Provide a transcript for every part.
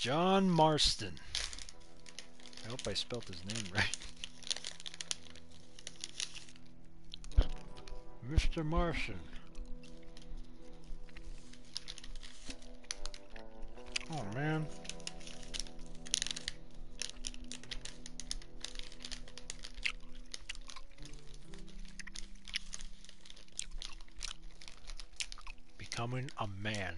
John Marston. I hope I spelt his name right. Mr. Marston. Oh man. Becoming a man.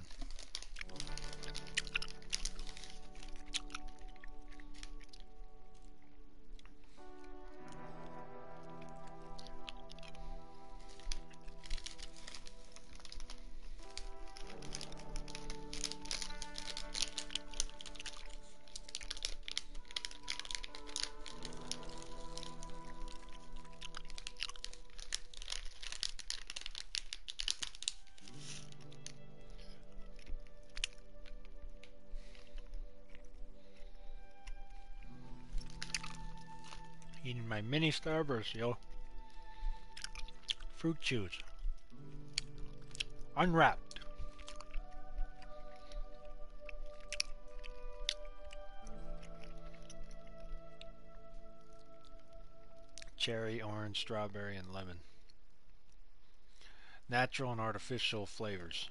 My mini Starburst, yo. Fruit chews. Unwrapped. Cherry, orange, strawberry, and lemon. Natural and artificial flavors.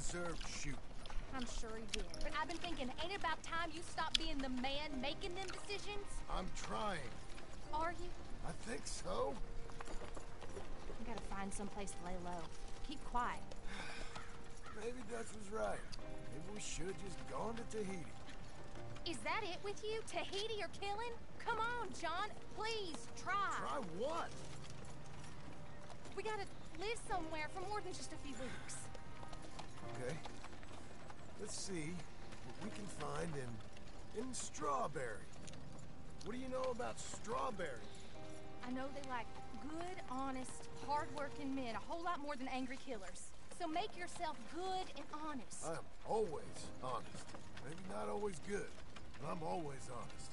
Deserved shoot. I'm sure he did. But I've been thinking, ain't it about time you stop being the man making them decisions? I'm trying. Are you? I think so. We gotta find some place to lay low. Keep quiet. Maybe Dutch was right. Maybe we should just gone to Tahiti. Is that it with you? Tahiti or killing? Come on, John. Please, try. Try what? We gotta live somewhere for more than just a few weeks. Okay. Let's see what we can find in in Strawberry. What do you know about Strawberry? I know they like good, honest, hard-working men a whole lot more than angry killers. So make yourself good and honest. I'm always honest. Maybe not always good, but I'm always honest.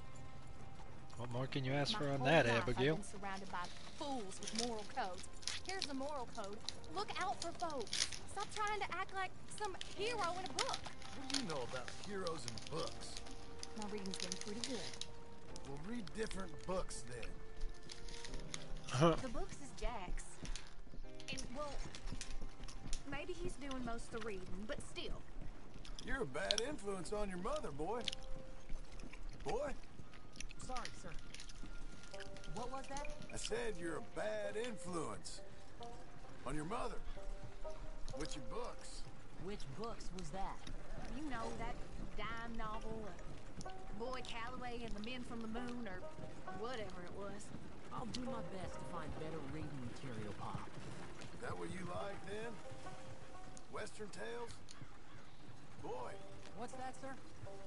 What more can you ask My for on that, Abigail? I've been surrounded by fools with moral codes. Here's the moral code. Look out for folks. Stop trying to act like some hero in a book. What do you know about heroes and books? My reading's been pretty good. We'll read different books then. The books is Jack's. And, well, maybe he's doing most of the reading, but still. You're a bad influence on your mother, boy. Boy, Sorry, sir. What was that? I said you're a bad influence on your mother with your books. Which books was that? You know, that dime novel, uh, Boy Calloway and the Men from the Moon, or whatever it was. I'll do my best to find better reading material, Pop. Is That what you like then? Western tales? Boy, What's that, sir?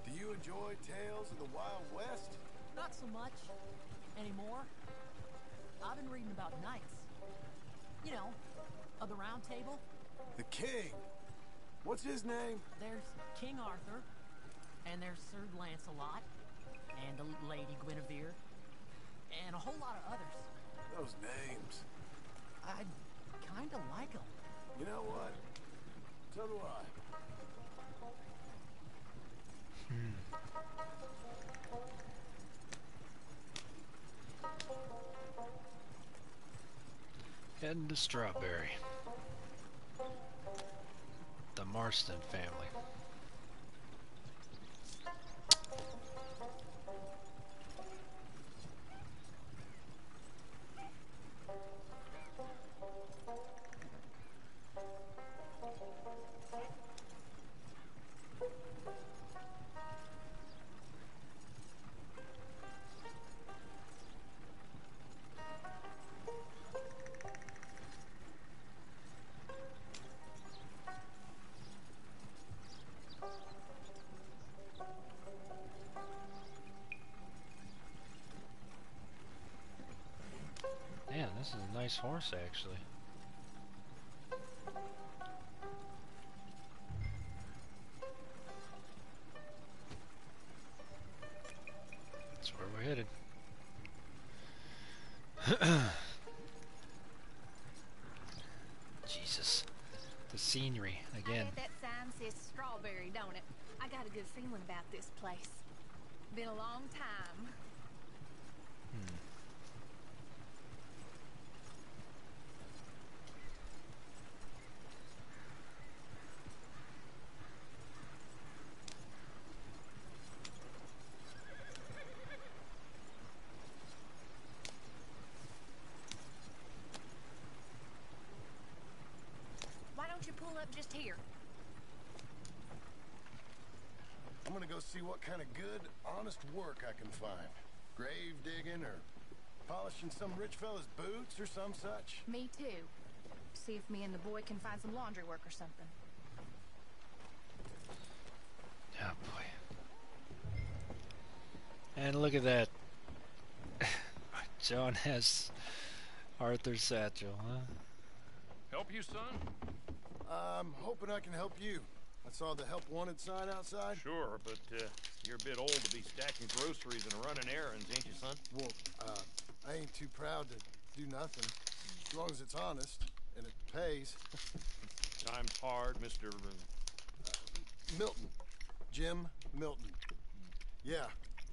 do you enjoy tales of the Wild West? Not so much. Anymore. I've been reading about knights. You know, of the round table. The king. What's his name? There's King Arthur, and there's Sir Lancelot, and the Lady Guinevere, and a whole lot of others. Those names. I kinda like them. You know what? So do I. Hmm. Heading to Strawberry. The Marston family. Nice horse, actually. Just here? I'm gonna go see what kind of good, honest work I can find. Grave digging or polishing some rich fella's boots or some such. Me too. See if me and the boy can find some laundry work or something. Oh boy. And look at that. John has Arthur's satchel, huh? Help you, son? I'm hoping I can help you. I saw the help wanted sign outside. Sure, but uh, you're a bit old to be stacking groceries and running errands, ain't you, son? Well, uh, I ain't too proud to do nothing. As long as it's honest and it pays. Time's hard, Mr. Uh, Milton. Jim Milton. Yeah,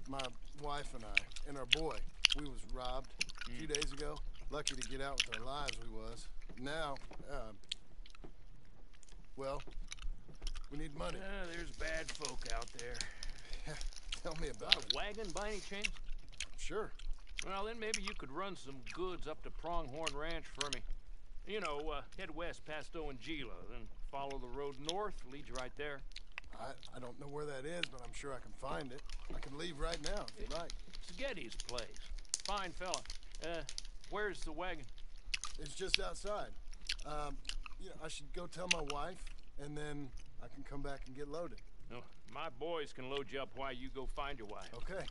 my wife and I, and our boy, we was robbed a few days ago. Lucky to get out with our lives we was. Now, uh, well, we need money. uh, there's bad folk out there. Tell me about Got it. a wagon by any chance? Sure. Well, then maybe you could run some goods up to Pronghorn Ranch for me. You know, uh, head west past Owanjila, then follow the road north, lead you right there. I, I don't know where that is, but I'm sure I can find it. I can leave right now if you like. It's Geddes' place. Fine fella. Uh, where's the wagon? It's just outside. Um, you know, I should go tell my wife, and then I can come back and get loaded. No, my boys can load you up while you go find your wife. Okay.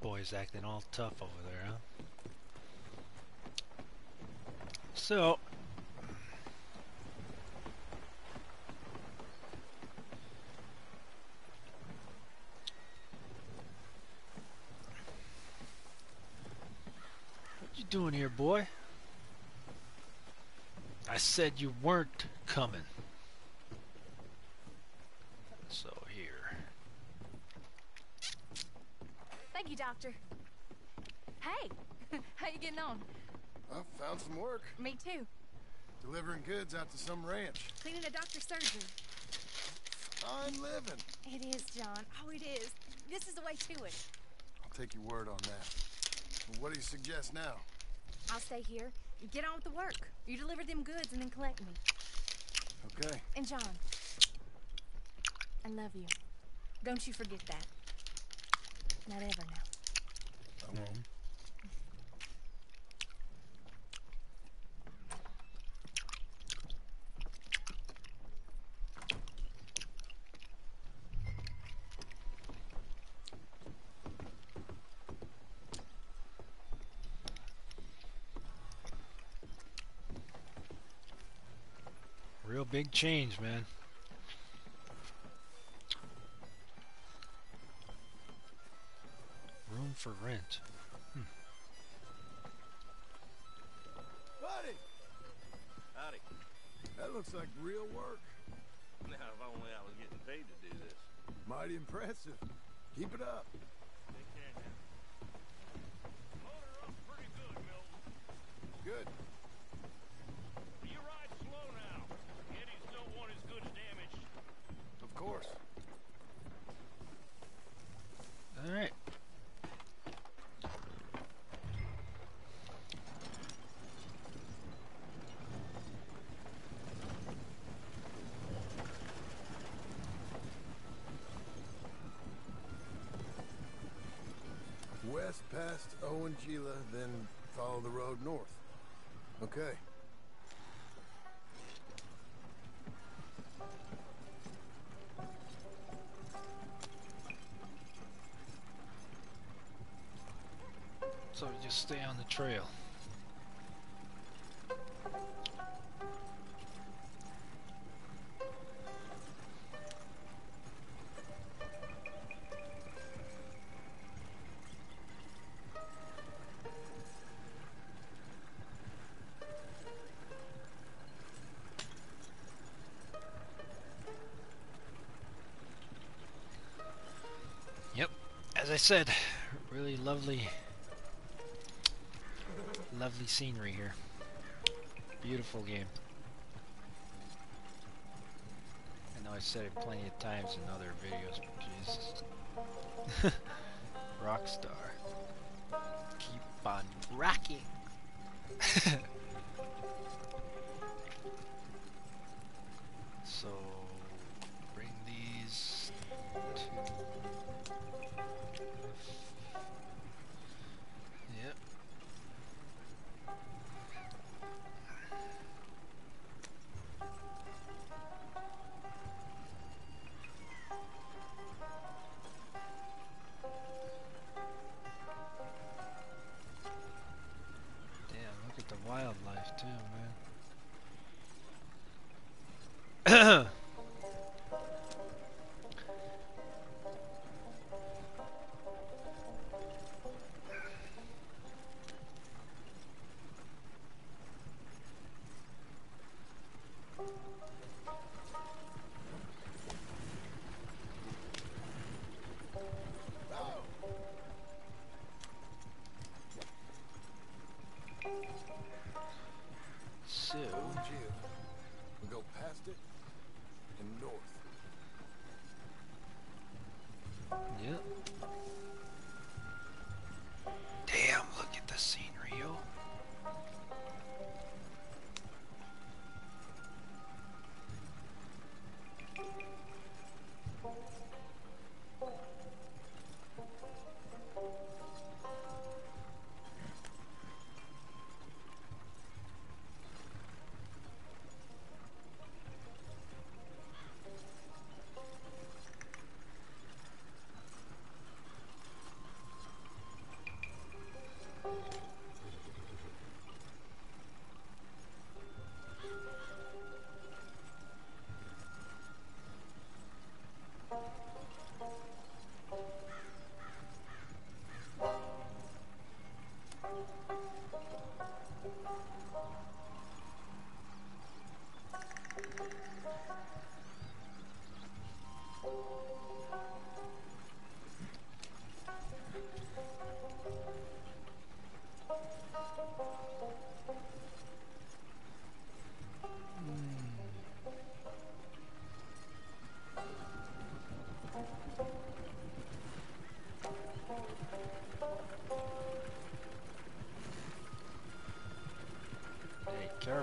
Boy's acting all tough over there, huh? So, you doing here, boy? I said you weren't coming. So here. Thank you, Doctor. Hey, how you getting on? I found some work. Me too. Delivering goods out to some ranch. Cleaning a doctor's surgery. I'm living. It is, John. Oh, it is. This is the way to it. I'll take your word on that. Well, what do you suggest now? I'll stay here. You get on with the work. You deliver them goods and then collect me. Okay. And John, I love you. Don't you forget that. Not ever now. I won't. Real big change, man. Room for rent. Hmm. Buddy! Howdy. That looks like real work. Now, if only I was getting paid to do this. Mighty impressive. Keep it up. Take care now. Motor runs pretty good, Milton. Good. Stay on the trail. Yep, as I said, really lovely, lovely scenery here. Beautiful game. I know I said it plenty of times in other videos, but Jesus. Rockstar. Keep on rocking.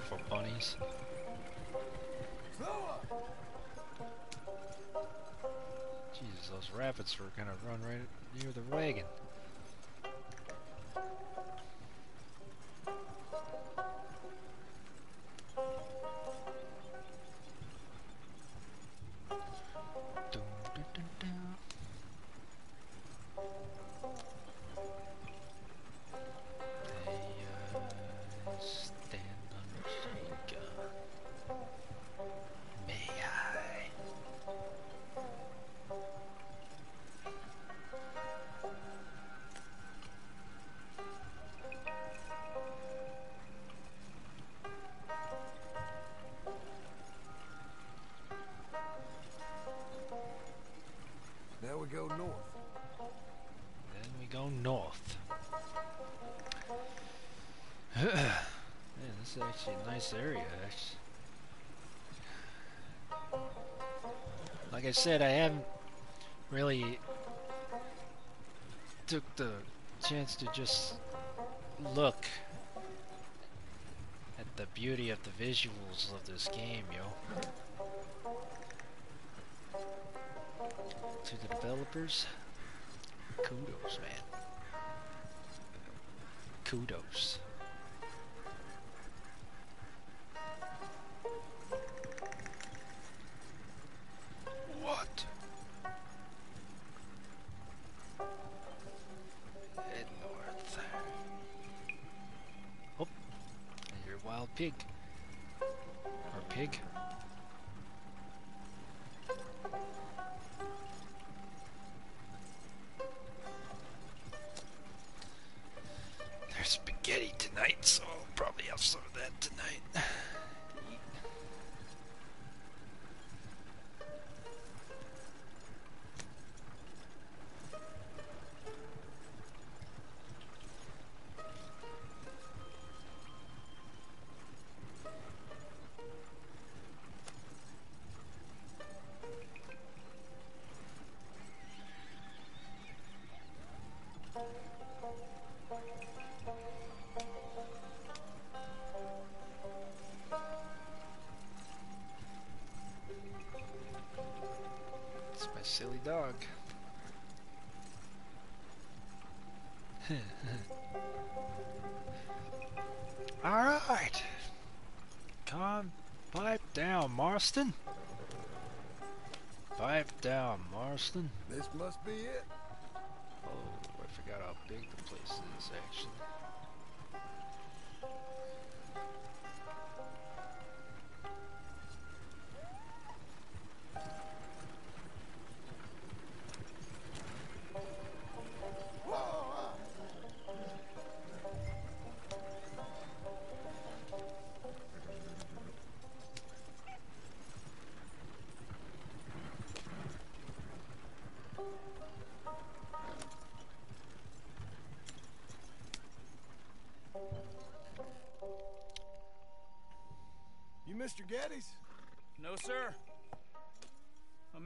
Careful, bunnies. Jesus, those rabbits were gonna run right near the wagon. Man, this is actually a nice area. actually. Like I said, I haven't really took the chance to just look at the beauty of the visuals of this game, yo. To the developers, kudos, man. Kudos.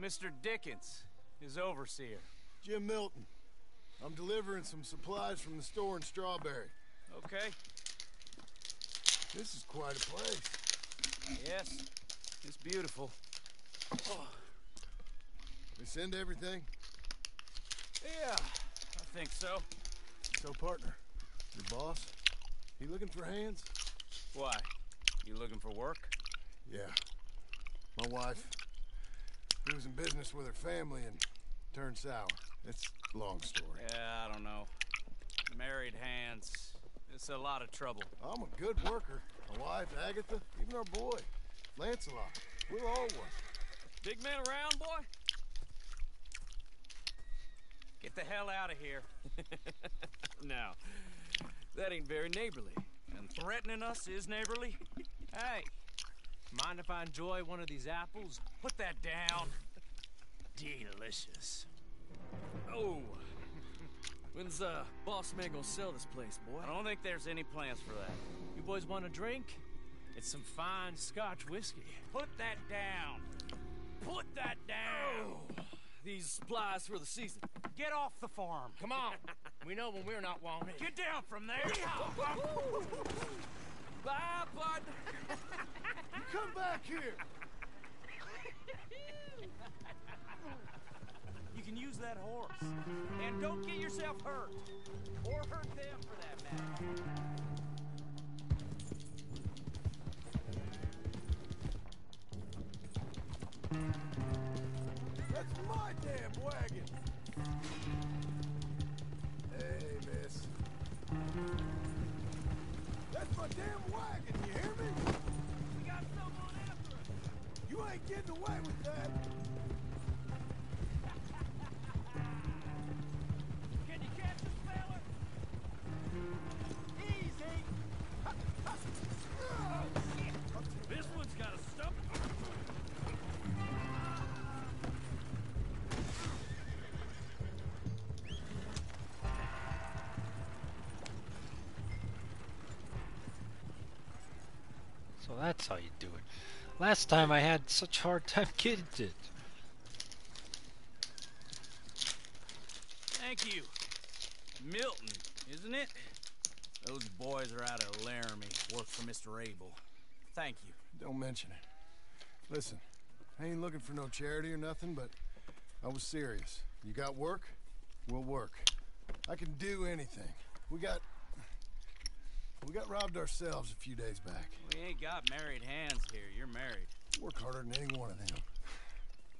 Mr. Dickens, his overseer. Jim Milton. I'm delivering some supplies from the store in Strawberry. Okay. This is quite a place. Yes. It's beautiful. They send everything? Yeah, I think so. So, partner, your boss, he looking for hands? Why? You looking for work? Yeah. My wife, losing business with her family and turned sour. It's a long story. Yeah, I don't know. Married hands. It's a lot of trouble. I'm a good worker. My wife, Agatha, even our boy, Lancelot. We're all one. Big man around, boy? Get the hell out of here. now, that ain't very neighborly. And threatening us is neighborly? Hey, mind if I enjoy one of these apples? Put that down. Delicious. Oh. When's uh boss man gonna sell this place, boy? I don't think there's any plans for that. You boys want a drink? It's some fine Scotch whiskey. Put that down. Put that down. These supplies for the season. Get off the farm. Come on. we know when we're not wanted. Get down from there. Bye, bud. Come back here! You can use that horse. And don't get yourself hurt. Or hurt them for that matter. That's my damn wagon! Hey, miss. Ain't getting away with that. Can you catch this fella? Easy! This one's got a stump. So that's how you do it. Last time I had such a hard time getting it. Thank you. Milton, isn't it? Those boys are out of Laramie. Work for Mr. Abel. Thank you. Don't mention it. Listen, I ain't looking for no charity or nothing, but I was serious. You got work? We'll work. I can do anything. We got... We got robbed ourselves a few days back. We ain't got married hands here. You're married. Work harder than any one of them.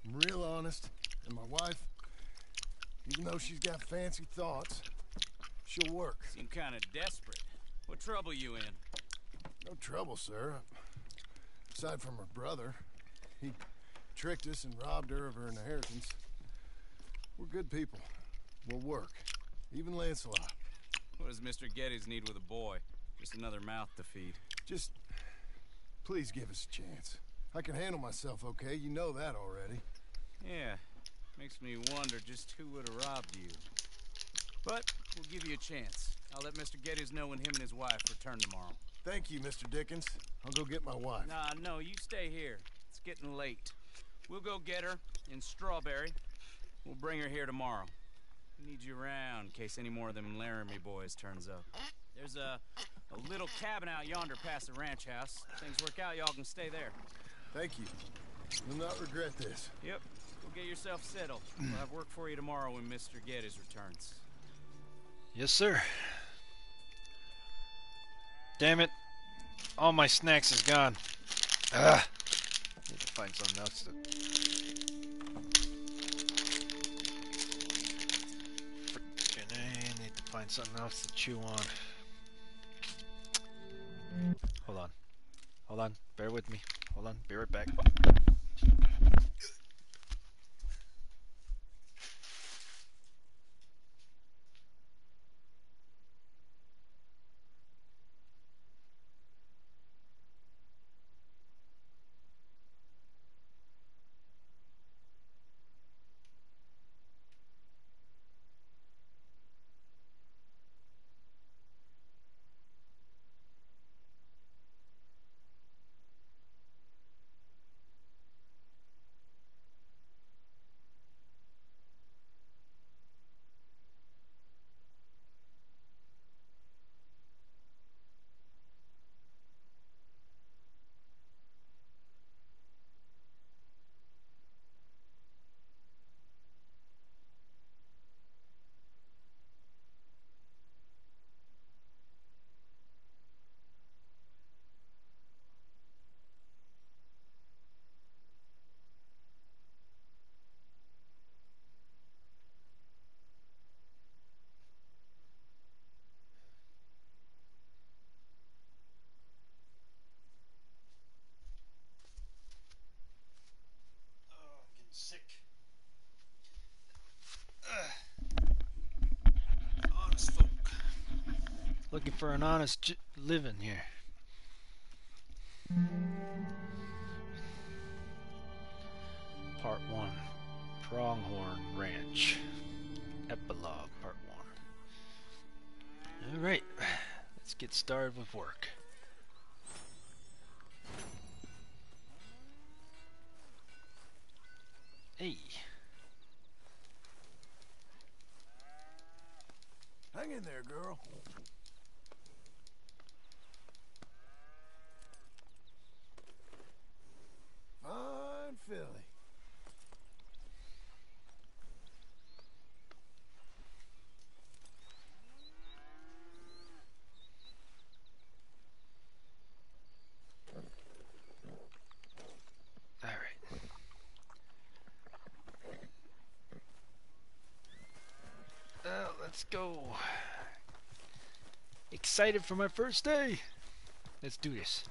I'm real honest, and my wife, even though she's got fancy thoughts, she'll work. Seem kind of desperate. What trouble you in? No trouble, sir. Aside from her brother, he tricked us and robbed her of her inheritance. We're good people. We'll work. Even Lancelot. What does Mr. Geddes need with a boy? Just another mouth to feed. Just please give us a chance. I can handle myself okay. You know that already. Yeah, makes me wonder just who would have robbed you. But we'll give you a chance. I'll let Mr. Geddes know when him and his wife return tomorrow. Thank you, Mr. Dickens. I'll go get my wife. Nah, no, you stay here. It's getting late. We'll go get her in Strawberry. We'll bring her here tomorrow. We need you around in case any more of them Laramie boys turns up. There's a, a little cabin out yonder past the ranch house. Things work out, y'all can stay there. Thank you. You'll not regret this. Yep. Go get yourself settled. We'll have work for you tomorrow when Mr. Geddes returns. Yes, sir. Damn it. All my snacks is gone. Ugh. Need to find something else to... Frickin' A, need to find something else to chew on. Hold on. Hold on. Bear with me. Hold on. Be right back. An honest living here. Part 1 Pronghorn Ranch. Epilogue, Part 1. Alright, let's get started with work. Hey. Hang in there, girl. Fine filly. Alright. Uh, let's go. Excited for my first day. Let's do this.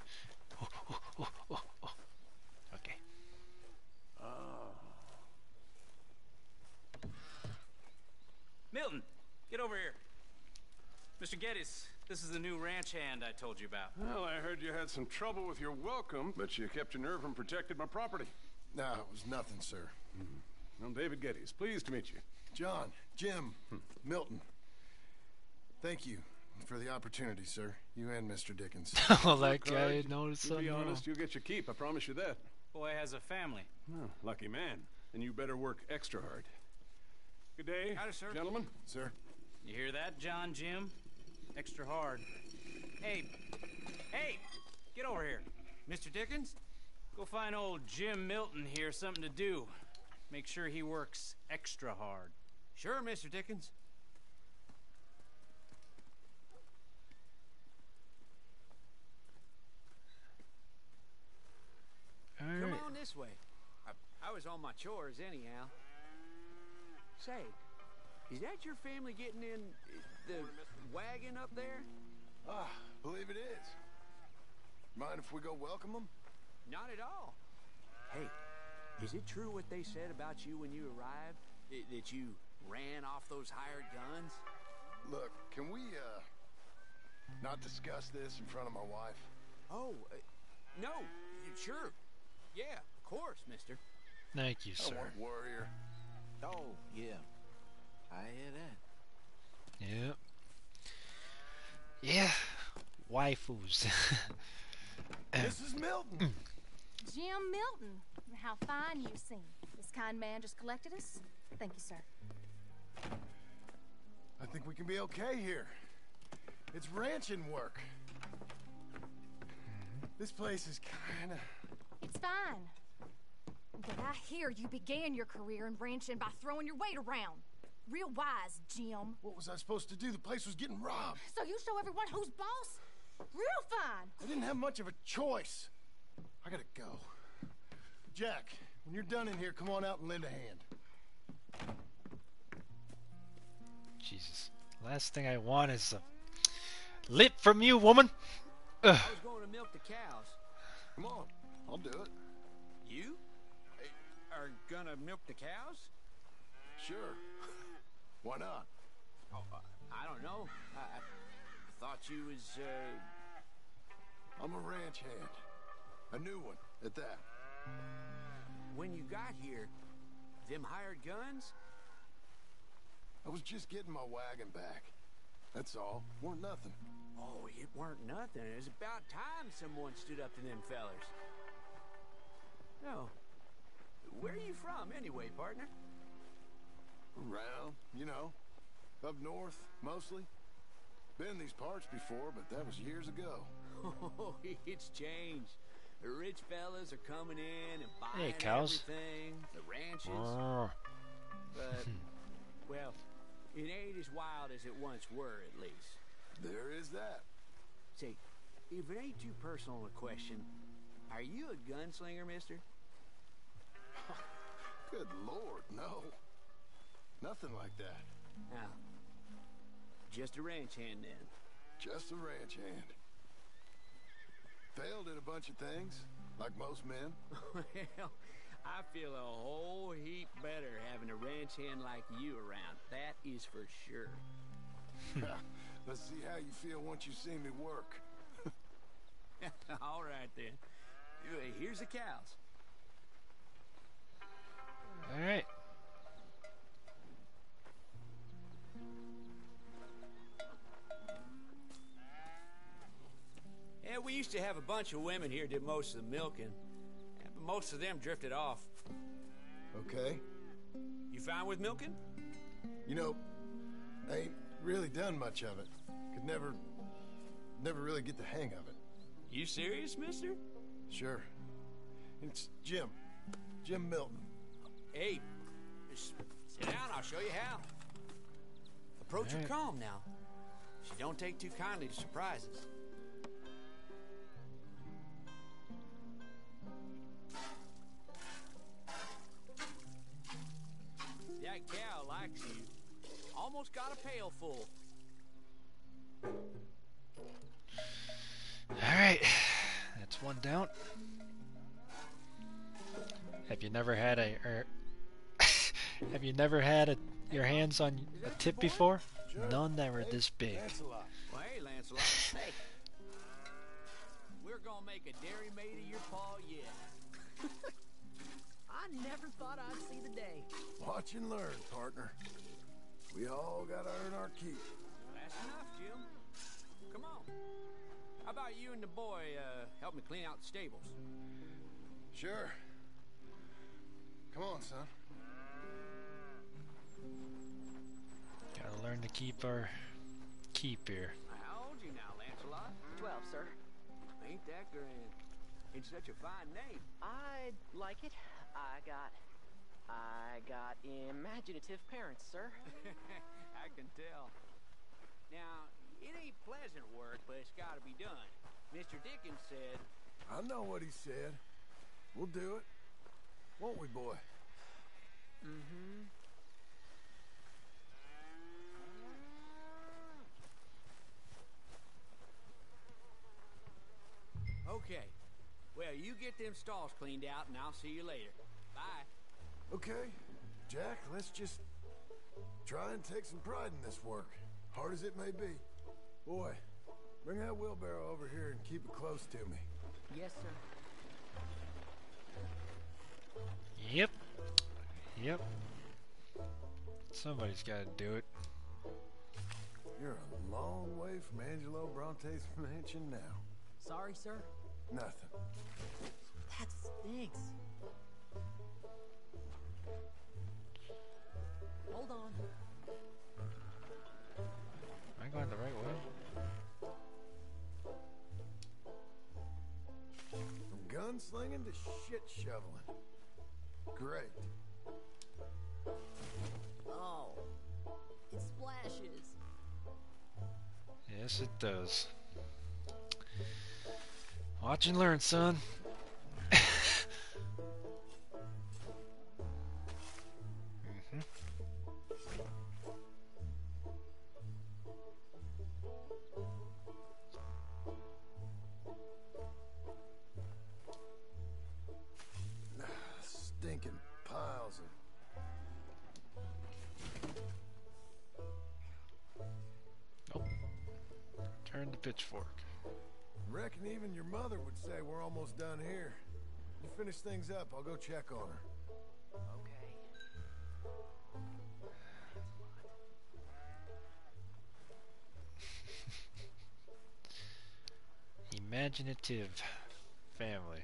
Oh, oh, oh, oh, oh. Okay. Milton, get over here. Mr. Geddes, this is the new ranch hand I told you about. Well, I heard you had some trouble with your welcome, but you kept your nerve and protected my property. No, it was nothing, sir. Mm-hmm. I'm David Geddes. Pleased to meet you. John, Jim, hmm. Milton. Thank you for the opportunity, sir. You and Mr. Dickens. oh, that guy Card. noticed To something. be honest, you'll get your keep. I promise you that. Boy has a family. Oh, lucky man. And you better work extra hard. Good day, Howdy, sir. gentlemen. sir, You hear that, John Jim? Extra hard. Hey, hey, get over here. Mr. Dickens? Go find old Jim Milton here something to do. Make sure he works extra hard. Sure, Mr. Dickens. All Come right. on this way. I, I was on my chores anyhow. Say, is that your family getting in the wagon up there? ah, believe it is. Mind if we go welcome them? Not at all. Hey, is it true what they said about you when you arrived? I- that you ran off those hired guns? Look, can we, uh, not discuss this in front of my wife? Oh, uh, no, sure. Yeah, of course, mister. Thank you, sir. I sir. want Warrior. Oh, yeah. I hear that. Yep. Yeah. Waifus. This is Milton. Mm. Jim Milton. How fine you seem. This kind man just collected us. Thank you, sir. I think we can be okay here. It's ranching work. Mm-hmm. This place is kinda... It's fine. But I hear you began your career in ranching by throwing your weight around. Real wise, Jim. What was I supposed to do? The place was getting robbed. So you show everyone who's boss? Real fine. I didn't have much of a choice. I gotta go. Jack, when you're done in here, come on out and lend a hand. Jesus. Last thing I want is a lip from you, woman. Ugh. I was going to milk the cows. Come on, I'll do it. You are gonna milk the cows? Sure. Why not? Oh, uh, I don't know. I, I thought you was, uh... I'm a ranch hand. A new one, at that. When you got here, them hired guns? I was just getting my wagon back. That's all. Weren't nothing. Oh, it weren't nothing. It was about time someone stood up to them fellers. No. Where are you from, anyway, partner? Around, you know. Up north, mostly. Been in these parts before, but that was years ago. Oh, it's changed. The rich fellas are coming in and buying Hey, cows. everything. The ranches. Brr. But, well, it ain't as wild as it once were, at least. There is that. Say, if it ain't too personal a question, are you a gunslinger, mister? Good lord, no. Nothing like that. Now, just a ranch hand then. Just a ranch hand. Failed at a bunch of things, like most men. well, I feel a whole heap better having a ranch hand like you around. That is for sure. Let's see how you feel once you see me work. All right then. Here's the cows. All right. Yeah, we used to have a bunch of women here did most of the milking. Yeah, but most of them drifted off. Okay? You fine with milking? You know, I ain't really done much of it. Could never, never really get the hang of it. You serious, mister? Sure. It's Jim. Jim Milton. Hey, just sit down, I'll show you how. Approach her calm now. She don't take too kindly to surprises. That cow likes you. Almost got a pail full. All right. That's one down. Have you never had a er, Have you never had a your hands on a tip before? None that were this big. Lancelot. Well, hey, Lancelot. hey. We're gonna make a dairy maid of your paw yet. I never thought I'd see the day. Watch and learn, partner. We all gotta earn our keep. That's enough, Jim. Come on. How about you and the boy uh, help me clean out the stables? Sure. Come on, son. Learn to keep our keep here. How old you now, Lancelot? Twelve, sir. Ain't that grand? It's such a fine name. I like it. I got. I got imaginative parents, sir. I can tell. Now, it ain't pleasant work, but it's gotta be done. Mr. Dickens said, I know what he said. We'll do it. Won't we, boy? Mm-hmm. Okay, Well, you get them stalls cleaned out, and I'll see you later. Bye. Okay, Jack, let's just try and take some pride in this work, hard as it may be. Boy, bring that wheelbarrow over here and keep it close to me. Yes, sir. Yep. Yep. Somebody's got to do it. You're a long way from Angelo Bronte's mansion now. Sorry, sir. Nothing. That stinks. Hold on. Am I going the right way? From gunslinging to shit shoveling. Great. Oh, it splashes. Yes, it does. Watch and learn, son. Stinking piles of Turn the pitchfork. Reckon even your mother would say we're almost done here. You finish things up, I'll go check on her. Okay. Imaginative family.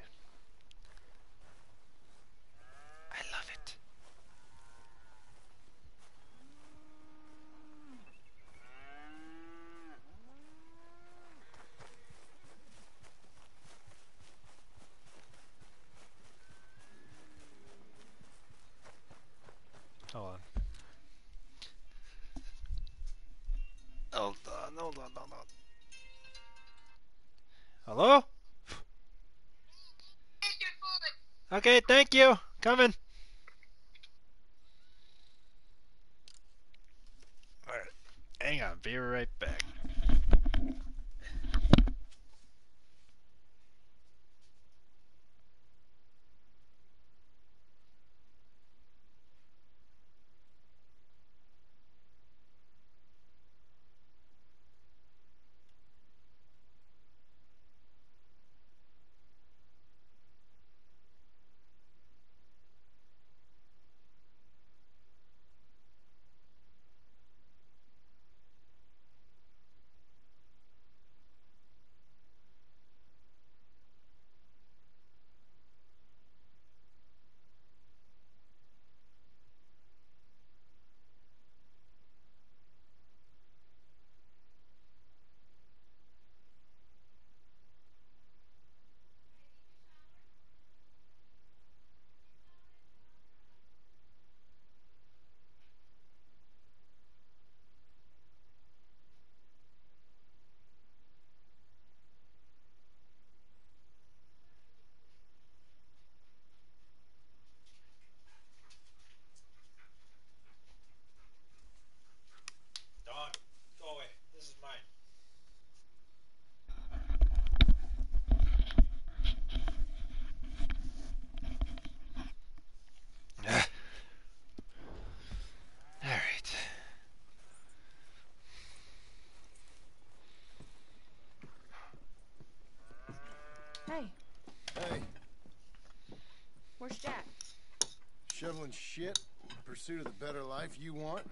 Shoveling shit in pursuit of the better life you want?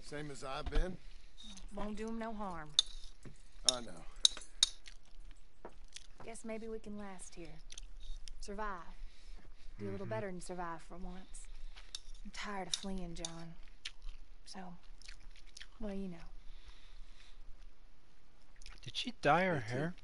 Same as I've been? Won't do him no harm. I know. Guess maybe we can last here. Survive. Do a little mm-hmm. better than survive for once. I'm tired of fleeing, John. So, well, you know. Did she dye her hair?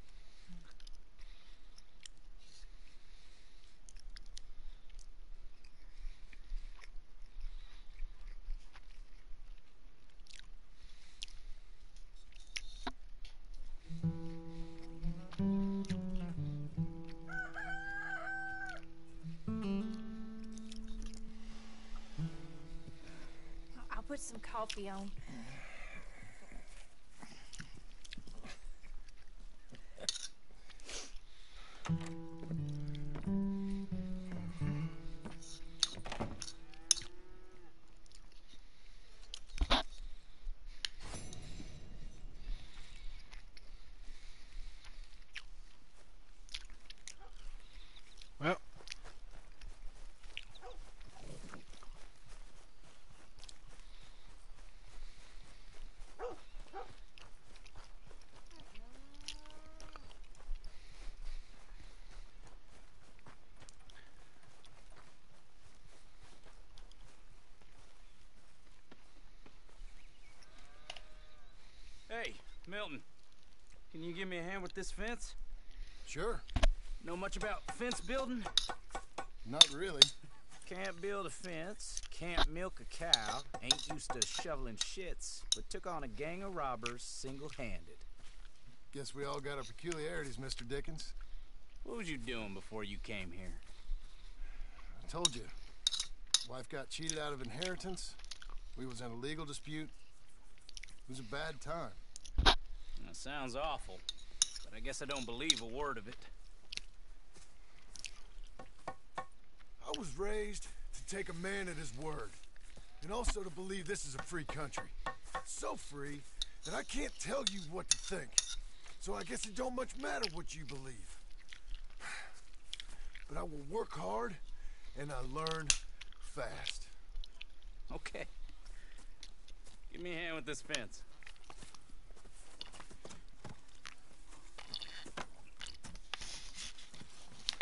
This fence? Sure. Know much about fence building? Not really. Can't build a fence, can't milk a cow, ain't used to shoveling shits, but took on a gang of robbers single-handed. Guess we all got our peculiarities, Mr. Dickens. What was you doing before you came here? I told you. Wife got cheated out of inheritance. We was in a legal dispute. It was a bad time. That sounds awful, but I guess I don't believe a word of it. I was raised to take a man at his word, and also to believe this is a free country. So free that I can't tell you what to think. So I guess it don't much matter what you believe. But I will work hard, and I learn fast. Okay. Give me a hand with this fence.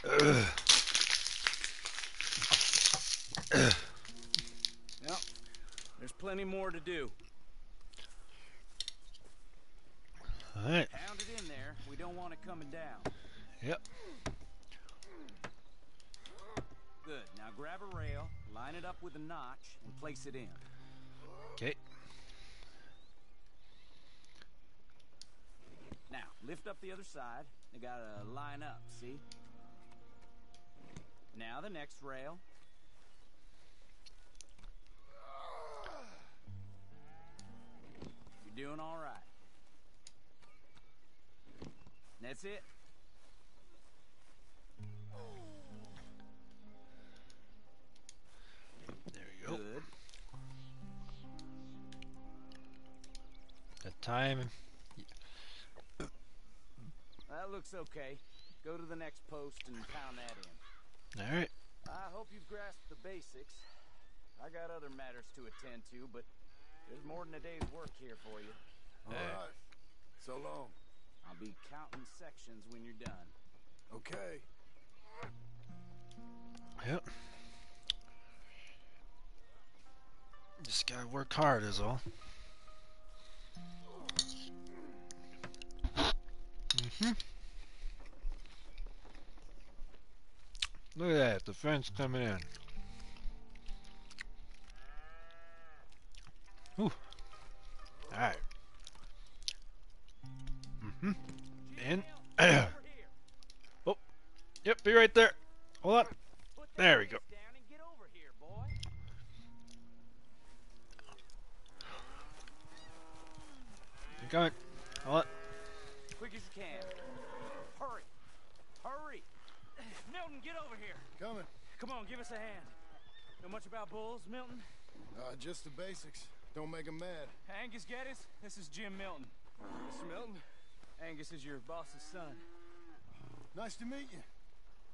Yep. There's plenty more to do. Alright. Pound it in there. We don't want it coming down. Yep. Good. Now grab a rail, line it up with a notch, and place it in. Okay. Now, lift up the other side. They gotta line up, see? Now the next rail. You're doing all right. That's it. There you go. Good. The time. That looks okay. Go to the next post and pound that in. Alright. I hope you've grasped the basics. I got other matters to attend to, but there's more than a day's work here for you. All right. So long. I'll be counting sections when you're done. Okay. Yep. Just gotta work hard is all. Mm-hmm. Look at that, the fence coming in. Ooh. Alright. Mm-hmm. And Oh. Yep, be right there. Hold on. There we go. You coming? Hold on. Quick as you can. Hurry. Hurry. Milton, get over here. Coming. Come on, give us a hand. Know much about bulls, Milton? Uh, just the basics. Don't make 'em mad. Angus Geddes, this is Jim Milton. Mr. Milton, Angus is your boss's son. Nice to meet you.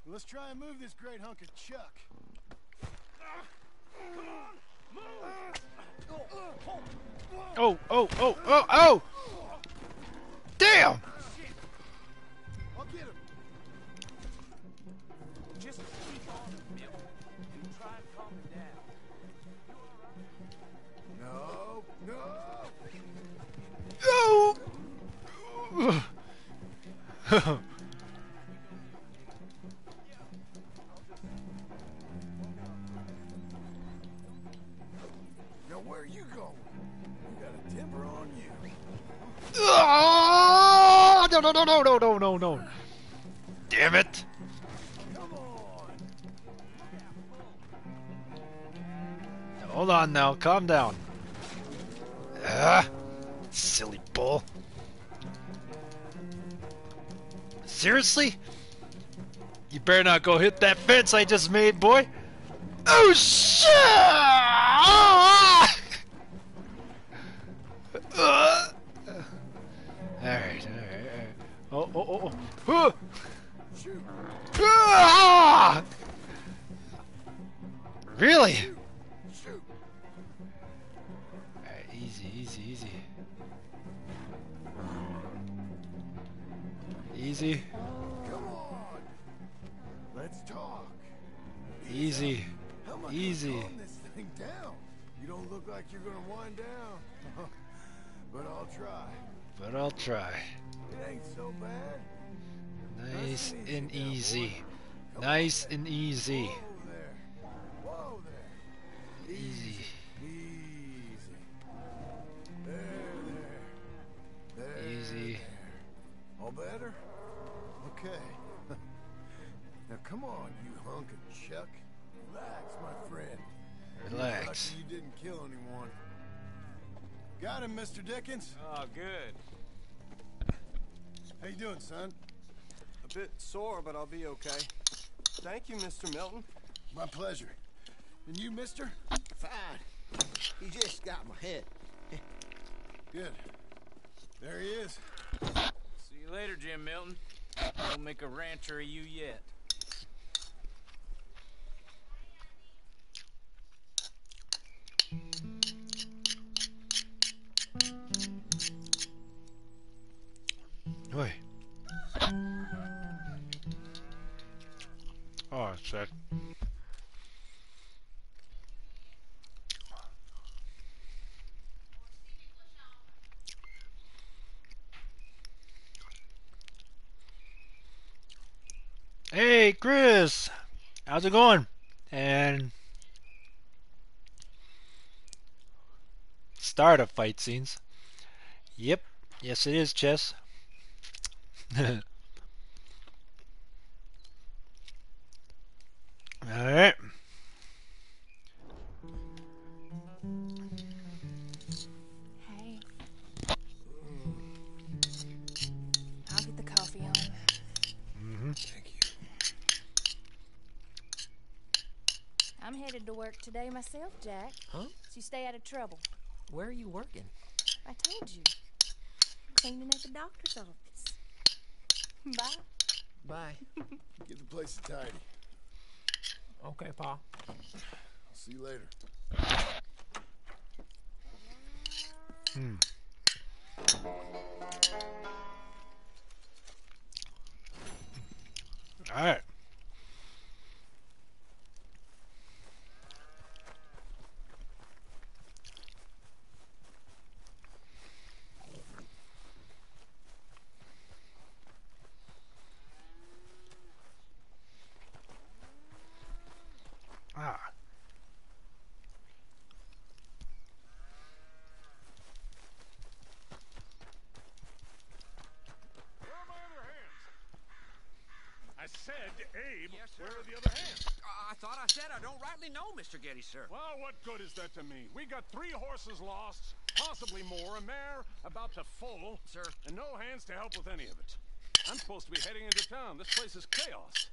Let's try and move this great hunk of chuck. Come on, move! Oh, oh, oh, oh, oh! You. No, no, no, no, no, no, no, no. Damn it. Hold on now, calm down. Seriously? You better not go hit that fence I just made, boy. Oh shit! Nice and easy. Whoa there. Whoa there. Easy. Easy. There, there. There. Easy. There. All better? Okay. now come on, you hunk of chuck. Relax, my friend. Relax. Lucky you didn't kill anyone. Got him, Mr. Dickens. Oh, good. How you doing, son? A bit sore, but I'll be okay. Thank you, Mr. Milton. My pleasure. And you, mister? Fine. He just got my head. Good. There he is. See you later, Jim Milton. Don't make a rancher of you yet. Oi. Oh, shit. Hey, Chris! How's it going? And start of fight scenes. Yep, yes it is, Chess. Alright. Hey. I'll get the coffee on. Mm-hmm. Thank you. I'm headed to work today myself, Jack. Huh? So you stay out of trouble. Where are you working? I told you. Cleaning at the doctor's office. Bye. Bye. Get the place tidy. Okay, Pa. I'll see you later. Hmm. Alright. Ah. I said, Abe, where are the other hands? I thought I said I don't rightly know, Mr. Geddes, sir. Well, what good is that to me? We got three horses lost, possibly more, a mare about to foal, Sir. and no hands to help with any of it. I'm supposed to be heading into town. This place is chaos.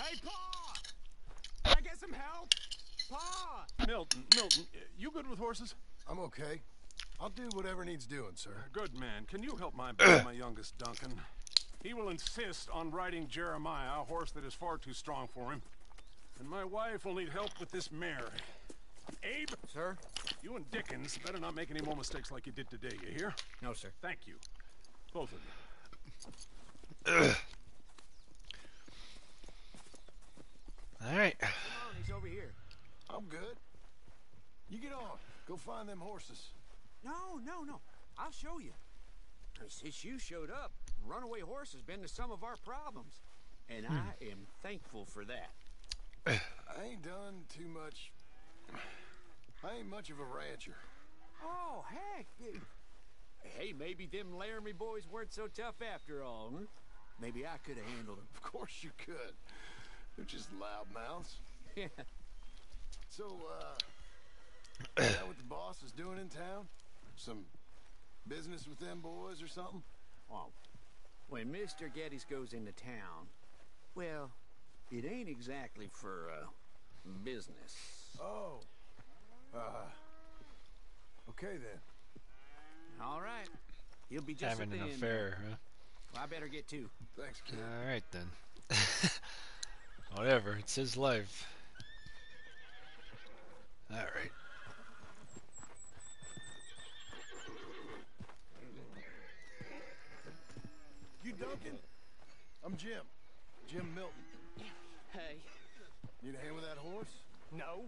Hey, Pa! Can I get some help? Pa! Milton, Milton, uh, you good with horses? I'm okay. I'll do whatever needs doing, sir. Good man. Can you help my boy, my youngest Duncan? He will insist on riding Jeremiah, a horse that is far too strong for him. And my wife will need help with this mare. Abe? Sir? You and Dickens better not make any more mistakes like you did today, you hear? No, sir. Thank you. Both of you. Alright. Come on, he's over here. I'm good. You get on. Go find them horses. No, no, no. I'll show you. Since you showed up, runaway horse has been to some of our problems. And I am thankful for that. I ain't done too much. I ain't much of a rancher. Oh, heck. Hey, maybe them Laramie boys weren't so tough after all, hmm? Maybe I could have handled them. Of course you could. They're just loudmouths. Yeah. So, uh, is that what the boss is doing in town? Some business with them boys or something? Oh, when Mr. Geddes goes into town, well, it ain't exactly for, uh, business. Oh. Uh. Okay then. All right. He'll be just Having an the end. affair, huh? Well, I better get to. Thanks, kid. Alright then. Whatever, it's his life. Alright. You Duncan? I'm Jim. Jim Milton. Hey. Need a hand with that horse? No.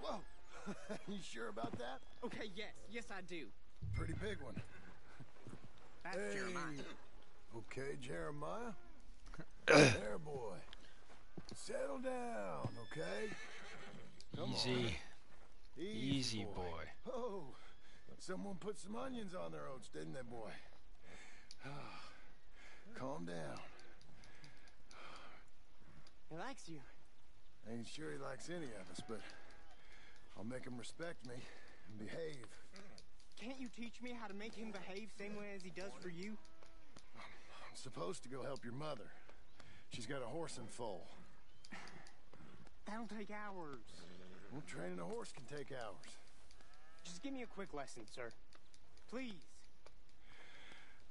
Whoa. you sure about that? Okay, yes. Yes, I do. Pretty big one. That's Hey. Jeremiah. Okay, Jeremiah. there, boy. Settle down, okay? Come on. Easy. Easy, Easy, boy. Oh, someone put some onions on their oats, didn't they, boy? Calm down. He likes you. Ain't sure he likes any of us, but I'll make him respect me and behave. Can't you teach me how to make him behave same way as he does for you? I'm supposed to go help your mother. She's got a horse in foal. That'll take hours. Well, training a horse can take hours. Just give me a quick lesson, sir. Please.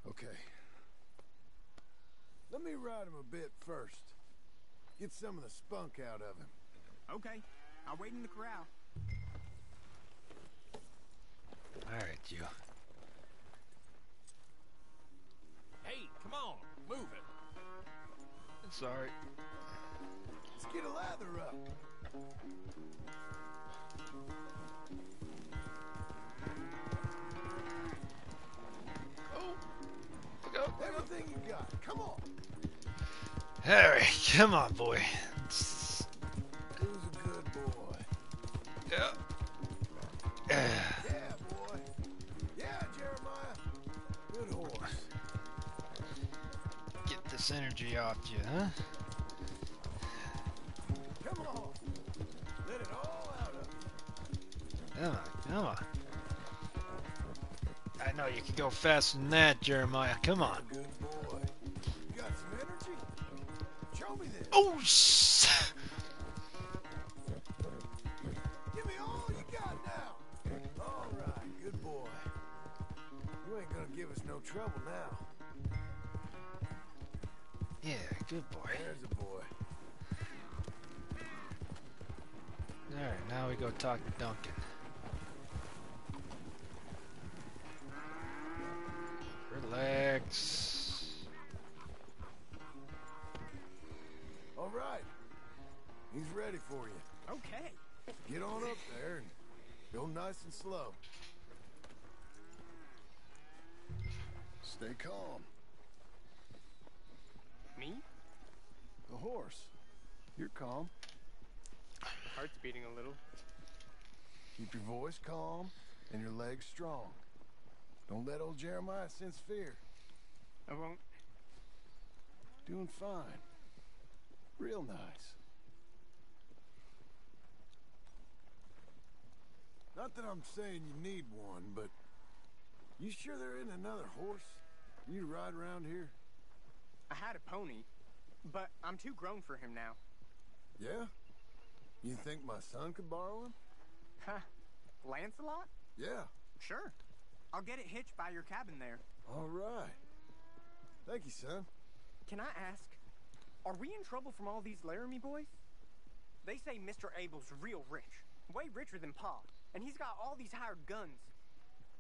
Okay. Let me ride him a bit first. Get some of the spunk out of him. Okay. I'll wait in the corral. Alright, you. Hey, come on, move it. Sorry. Let's get a lather up. Everything you got. Come on. Alright, come on, boy. Who's a good boy? Yeah. Yeah, boy. Yeah, Jeremiah. Good horse. Get this energy off you, huh? Come on. Let it all out of you. Come on, come on. I know you can go faster than that, Jeremiah. Come on. Oh, sh- Give me all you got now. All right, good boy. You ain't gonna give us no trouble now. Yeah, good boy. There's a boy. Alright, now we go talk to Duncan. Relax. He's ready for you. Okay. Get on up there and go nice and slow. Stay calm. Me? The horse. You're calm. Heart's beating a little. Keep your voice calm and your legs strong. Don't let old Jeremiah sense fear. I won't. Doing fine. Real nice. Not that I'm saying you need one, but you sure there isn't another horse you ride around here? I had a pony, but I'm too grown for him now. Yeah? You think my son could borrow him? Huh. Lancelot? Yeah. Sure. I'll get it hitched by your cabin there. All right. Thank you, son. Can I ask, are we in trouble from all these Laramie boys? They say Mr. Abel's real rich, way richer than Pa, and he's got all these hired guns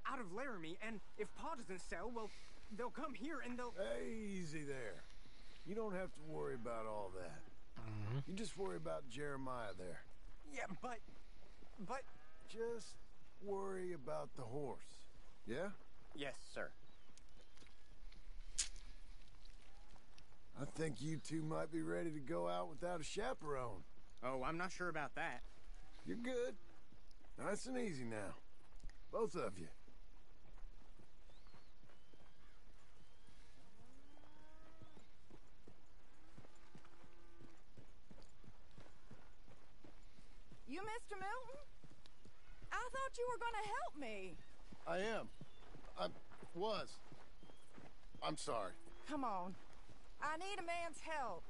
out of Laramie, and if Pa doesn't sell, well, they'll come here and they'll... Hey, Easy there. You don't have to worry about all that. Mm-hmm. You just worry about Jeremiah there. Yeah, but... but... Just worry about the horse. Yeah? Yes, sir. I think you two might be ready to go out without a chaperone. Oh, I'm not sure about that. You're good. Nice and easy now. Both of you. You Mr. Milton? I thought you were going to help me. I am. I was. I'm sorry. Come on. I need a man's help.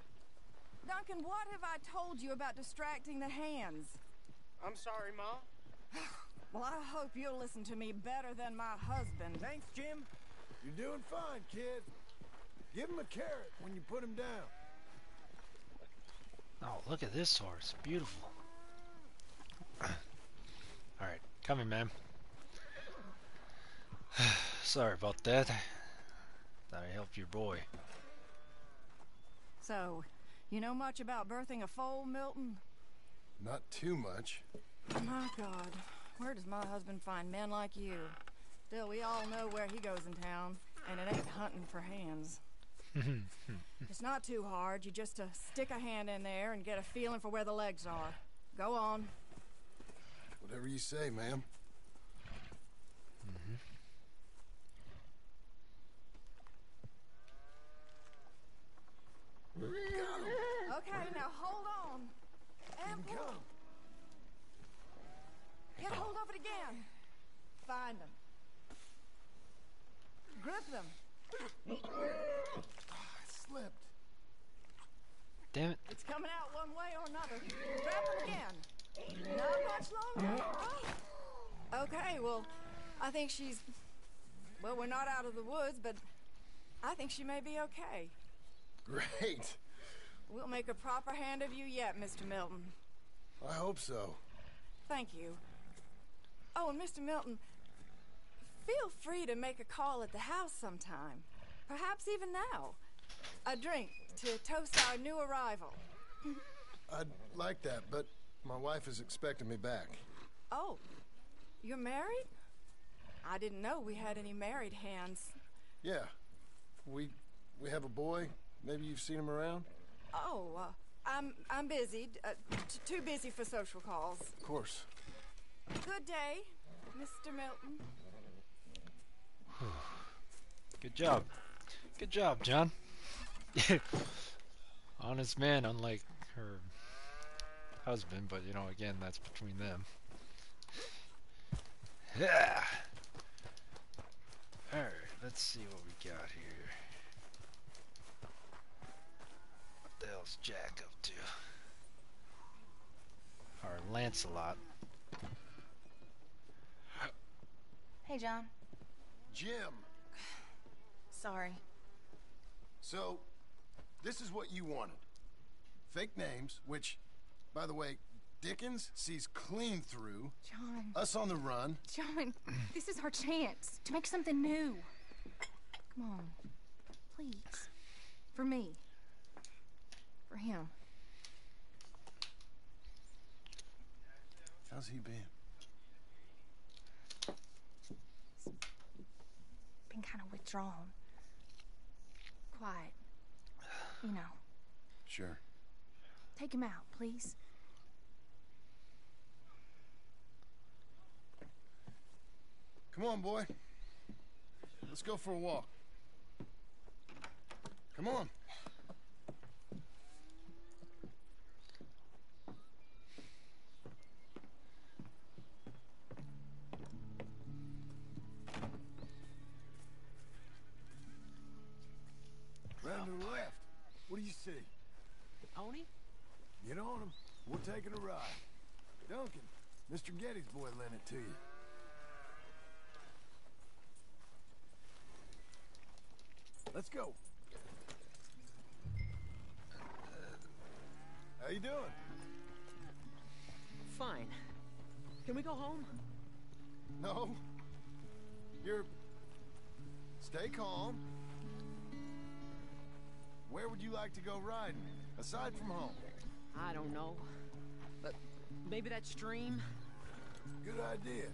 Duncan, what have I told you about distracting the hands? I'm sorry, Ma. Well, I hope you'll listen to me better than my husband. Thanks, Jim. You're doing fine, kid. Give him a carrot when you put him down. Oh, look at this horse. Beautiful. Alright, coming, man. Sorry about that. Thought I helped your boy. So, you know much about birthing a foal, Milton? Not too much. My God, where does my husband find men like you? Still, we all know where he goes in town. And it ain't hunting for hands. It's not too hard. You just uh, stick a hand in there and get a feeling for where the legs are. Go on. Whatever you say, ma'am. Okay, now hold on. And pull. Get hold of it again. Find them. Grip them. Ah, it slipped. Damn it. It's coming out one way or another. Grab them again. Not much longer. Oh. Okay, well, I think she's. Well, we're not out of the woods, but I think she may be okay. Great. We'll make a proper hand of you yet, Mr. Milton. I hope so. Thank you. Oh, and Mr. Milton, feel free to make a call at the house sometime. Perhaps even now. A drink to toast our new arrival. I'd like that, but my wife is expecting me back. Oh, you're married? I didn't know we had any married hands. Yeah. We we have a boy. Maybe you've seen him around? Oh, uh, I'm I'm busy. Uh, too busy for social calls. Of course. Good day, Mr. Milton. Good job. Good job, John. Honest man, unlike her husband, but you know, again, that's between them. Yeah. Alright, let's see what we got here. What the hell's Jack up to? Or Lancelot. Hey, John. Jim. Sorry. So, this is what you wanted. Fake names, which, by the way, Dickens sees clean through. John. Us on the run. John, this is our chance to make something new. Come on. Please. For me. For him. How's he been? Been kind of withdrawn. Quiet. You know. Sure. Take him out, please. Come on, boy. Let's go for a walk. Come on. Taking a ride. Duncan, Mr. Geddes' boy lent it to you. Let's go. How you doing? Fine. Can we go home? No. You're... Stay calm. Where would you like to go riding, aside from home? I don't know. Maybe that stream? Good idea.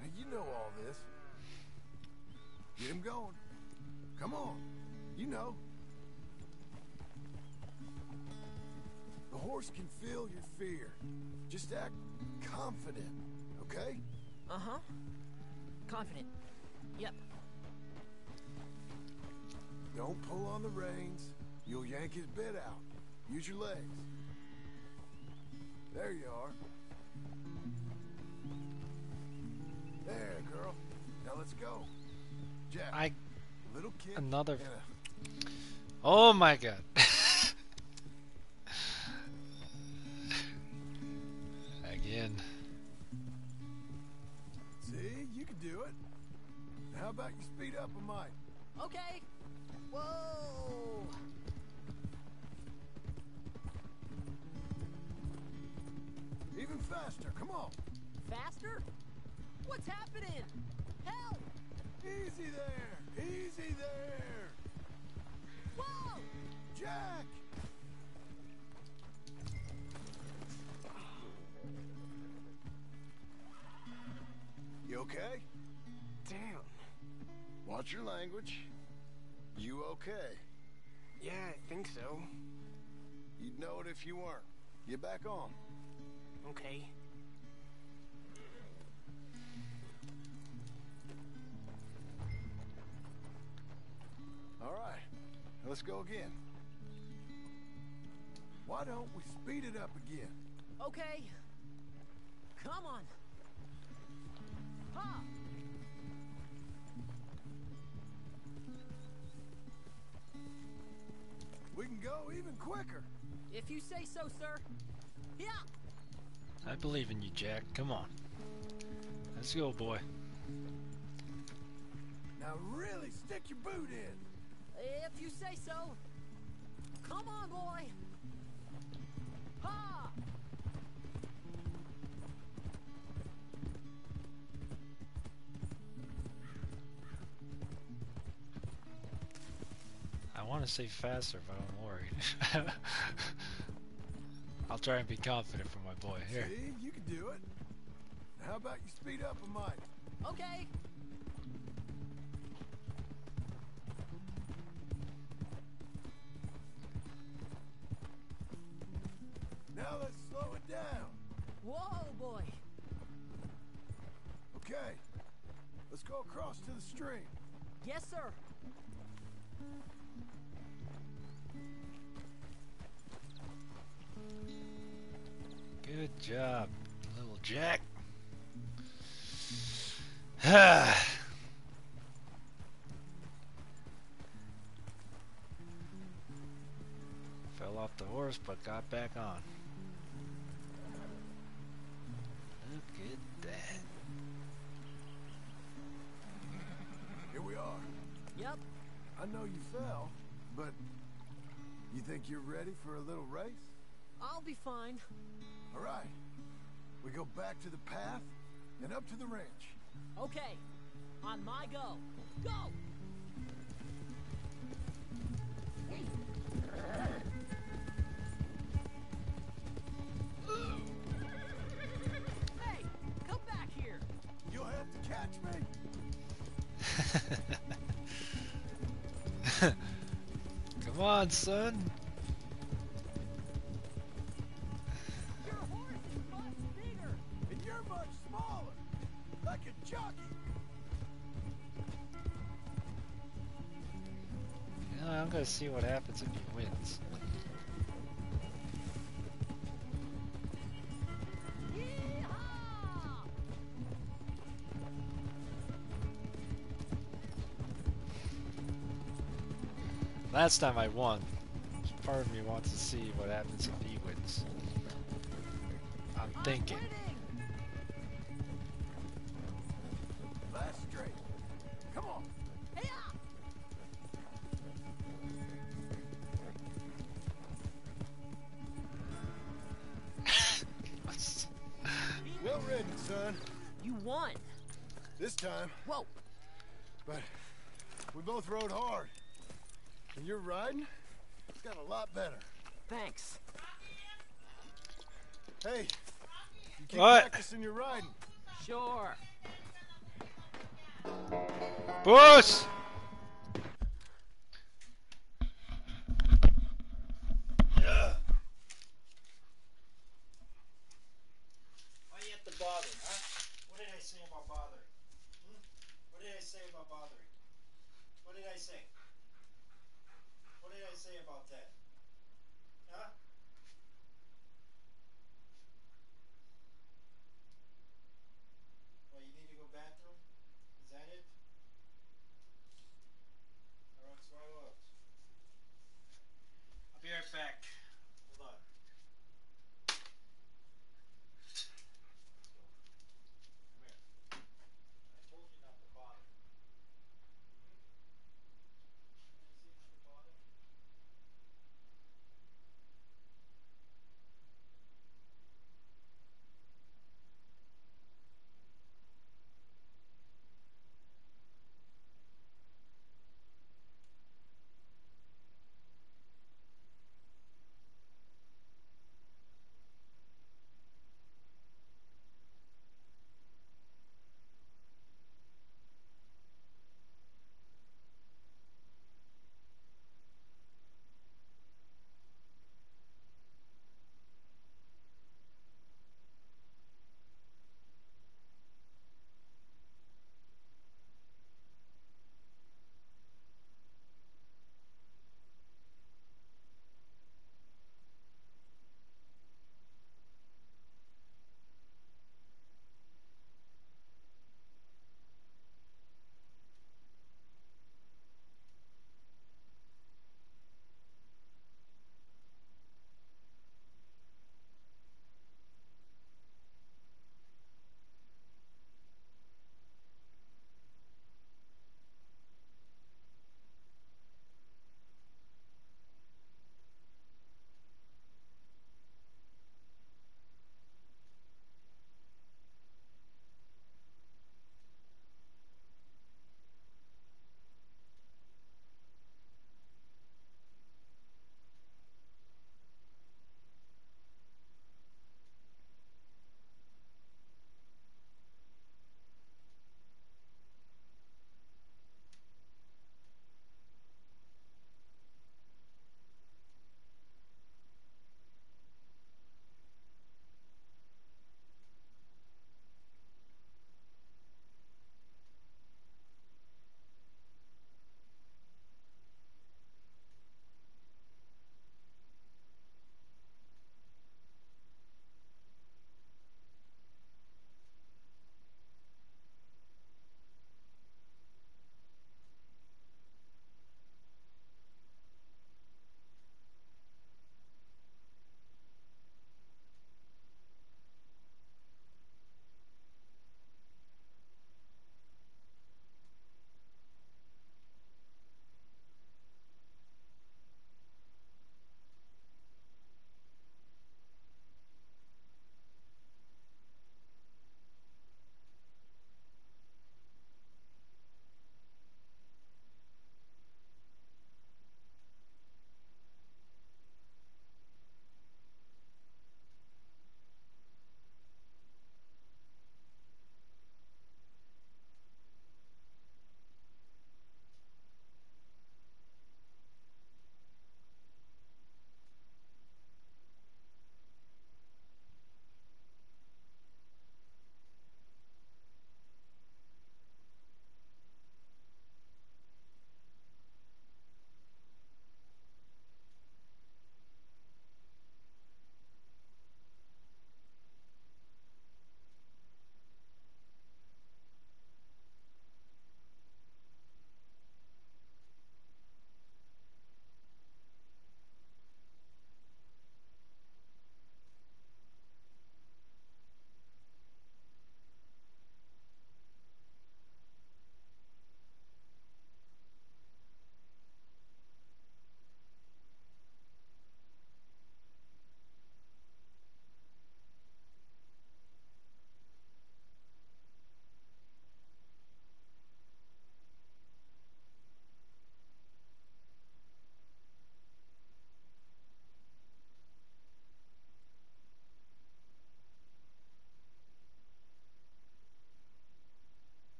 Now, you know all this. Get him going. Come on. You know. The horse can feel your fear. Just act confident, okay? Uh-huh. Confident. Yep. Don't pull on the reins. You'll yank his bit out. Use your legs. There you are. There, girl. Now let's go. Jack. I little kid. another. and a- Oh my god. Again. See, you can do it. How about you speed up a mite? Okay. Whoa! Faster. Come on. Faster? What's happening? Help! Easy there. Easy there. Whoa! Jack. You okay? Damn. Watch Watch your language. You okay? Yeah, I think so. You'd know it if you weren't. Get back on. Okay. All right, let's go again. Why don't we speed it up again? Okay. Come on. Ha! We can go even quicker. If you say so, sir. Yeah. I believe in you, Jack. Come on. Let's go, boy. Now really stick your boot in. If you say so. Come on, boy. Ha! I want to say faster, but I'm worried. I'll try and be confident for my boy. Here. See, you can do it. How about you speed up a mite? Okay. Now let's slow it down. Whoa, boy. Okay. Let's go across to the stream. Yes, sir. Good job, little Jack. Fell off the horse, but got back on. Look at that. Here we are. Yep. I know you fell, but you think you're ready for a little race? I'll be fine. All right. We go back to the path and up to the ranch. Okay. On my go. Go! know, I'm gonna see what happens if he Last time I won. Part of me wants to see what happens if he wins. I'm thinking. Winning! Last straight. Come on. Well ridden, son. You won. This time. Whoa. But we both rode hard. And your riding, it's got a lot better. Thanks. Hey, you keep What? practicing your riding. Sure. Puss!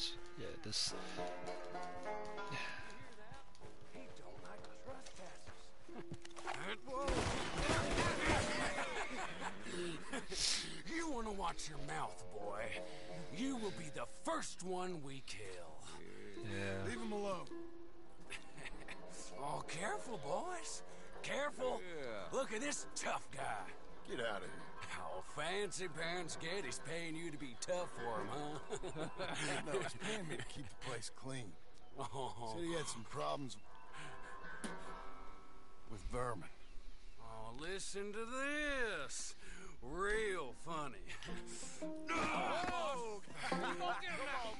This, yeah, this. you want to watch your mouth, boy. You will be the first one we kill. Yeah. Leave him alone. Oh, careful, boys. Careful. Yeah. Look at this tough guy. Get out of here. Fancy pants Geddes' paying you to be tough for him, huh? no, he's paying me to keep the place clean. Oh. Said he had some problems with vermin. Oh, listen to this. Real funny. Oh, come on,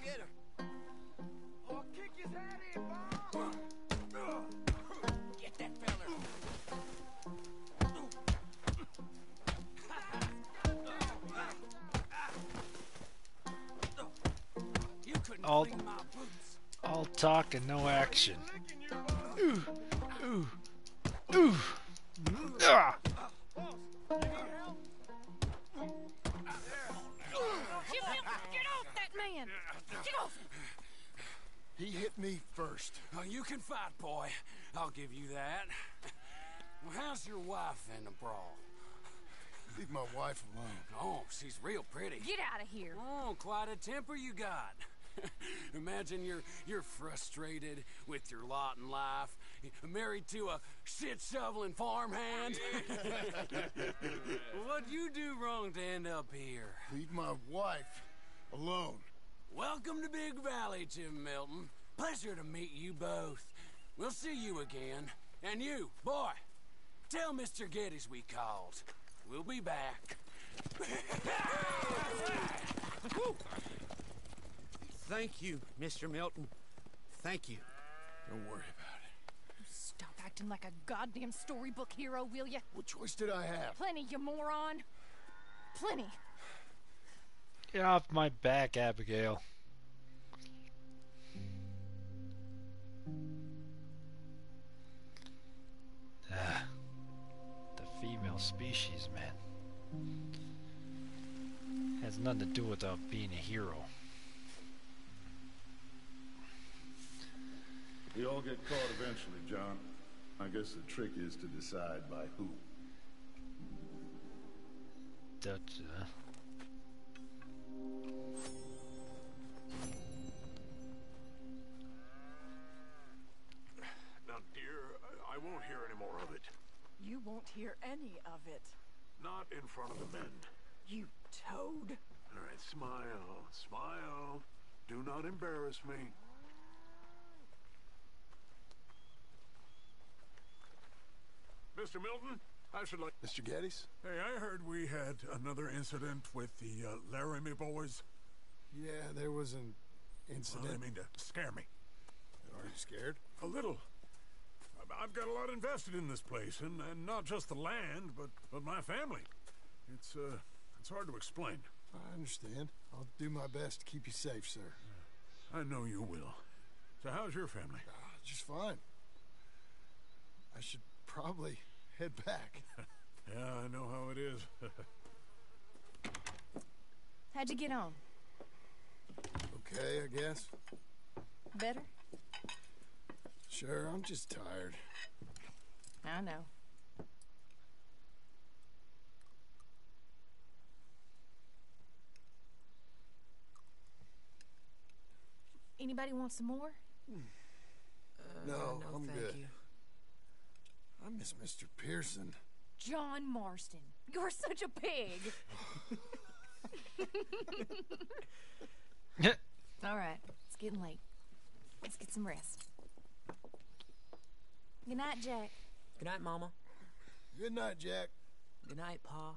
get her. All, clean my boots. all talk and no action. Ooh, ooh, ooh. Ah. Get off that man! Get off! He hit me first. Oh, you can fight, boy. I'll give you that. Well, how's your wife in the brawl? Leave my wife alone. Oh, she's real pretty. Get out of here! Oh, quite a temper you got. Imagine you're you're frustrated with your lot in life, married to a shit shoveling farmhand. What'd you do wrong to end up here? Leave my wife alone. Welcome to Big Valley, Jim Milton. Pleasure to meet you both. We'll see you again. And you, boy, tell Mr. Geddes we called. We'll be back. Thank you, Mr. Milton. Thank you. Don't worry about it. Stop acting like a goddamn storybook hero, will ya? What choice did I have? Plenty, you moron. Plenty. Get off my back, Abigail. Ah, the female species, man. Has nothing to do with uh, being a hero. We all get caught eventually, John. I guess the trick is to decide by who. That, uh, Now, dear, I I won't hear any more of it. You won't hear any of it. Not in front of the men. You toad. All right, smile, smile. Do not embarrass me. Mr. Milton, I should like... Mr. Geddes? Hey, I heard we had another incident with the uh, Laramie boys. Yeah, there was an Well, incident. I didn't mean to scare me. Are you scared? A little. I- I've got a lot invested in this place, and, and not just the land, but, but my family. It's, uh, it's hard to explain. I understand. I'll do my best to keep you safe, sir. I know you will. So how's your family? Ah, just fine. I should probably head back. yeah, I know how it is. How'd you get on? okay, I guess. Better? Sure, I'm just tired. I know. Anybody want some more? no, uh, no, I'm thank good. you. I miss Mr. Pearson. John Marston, you're such a pig. All right, it's getting late. Let's get some rest. Good night, Jack. Good night, Mama. Good night, Jack. Good night, Pa.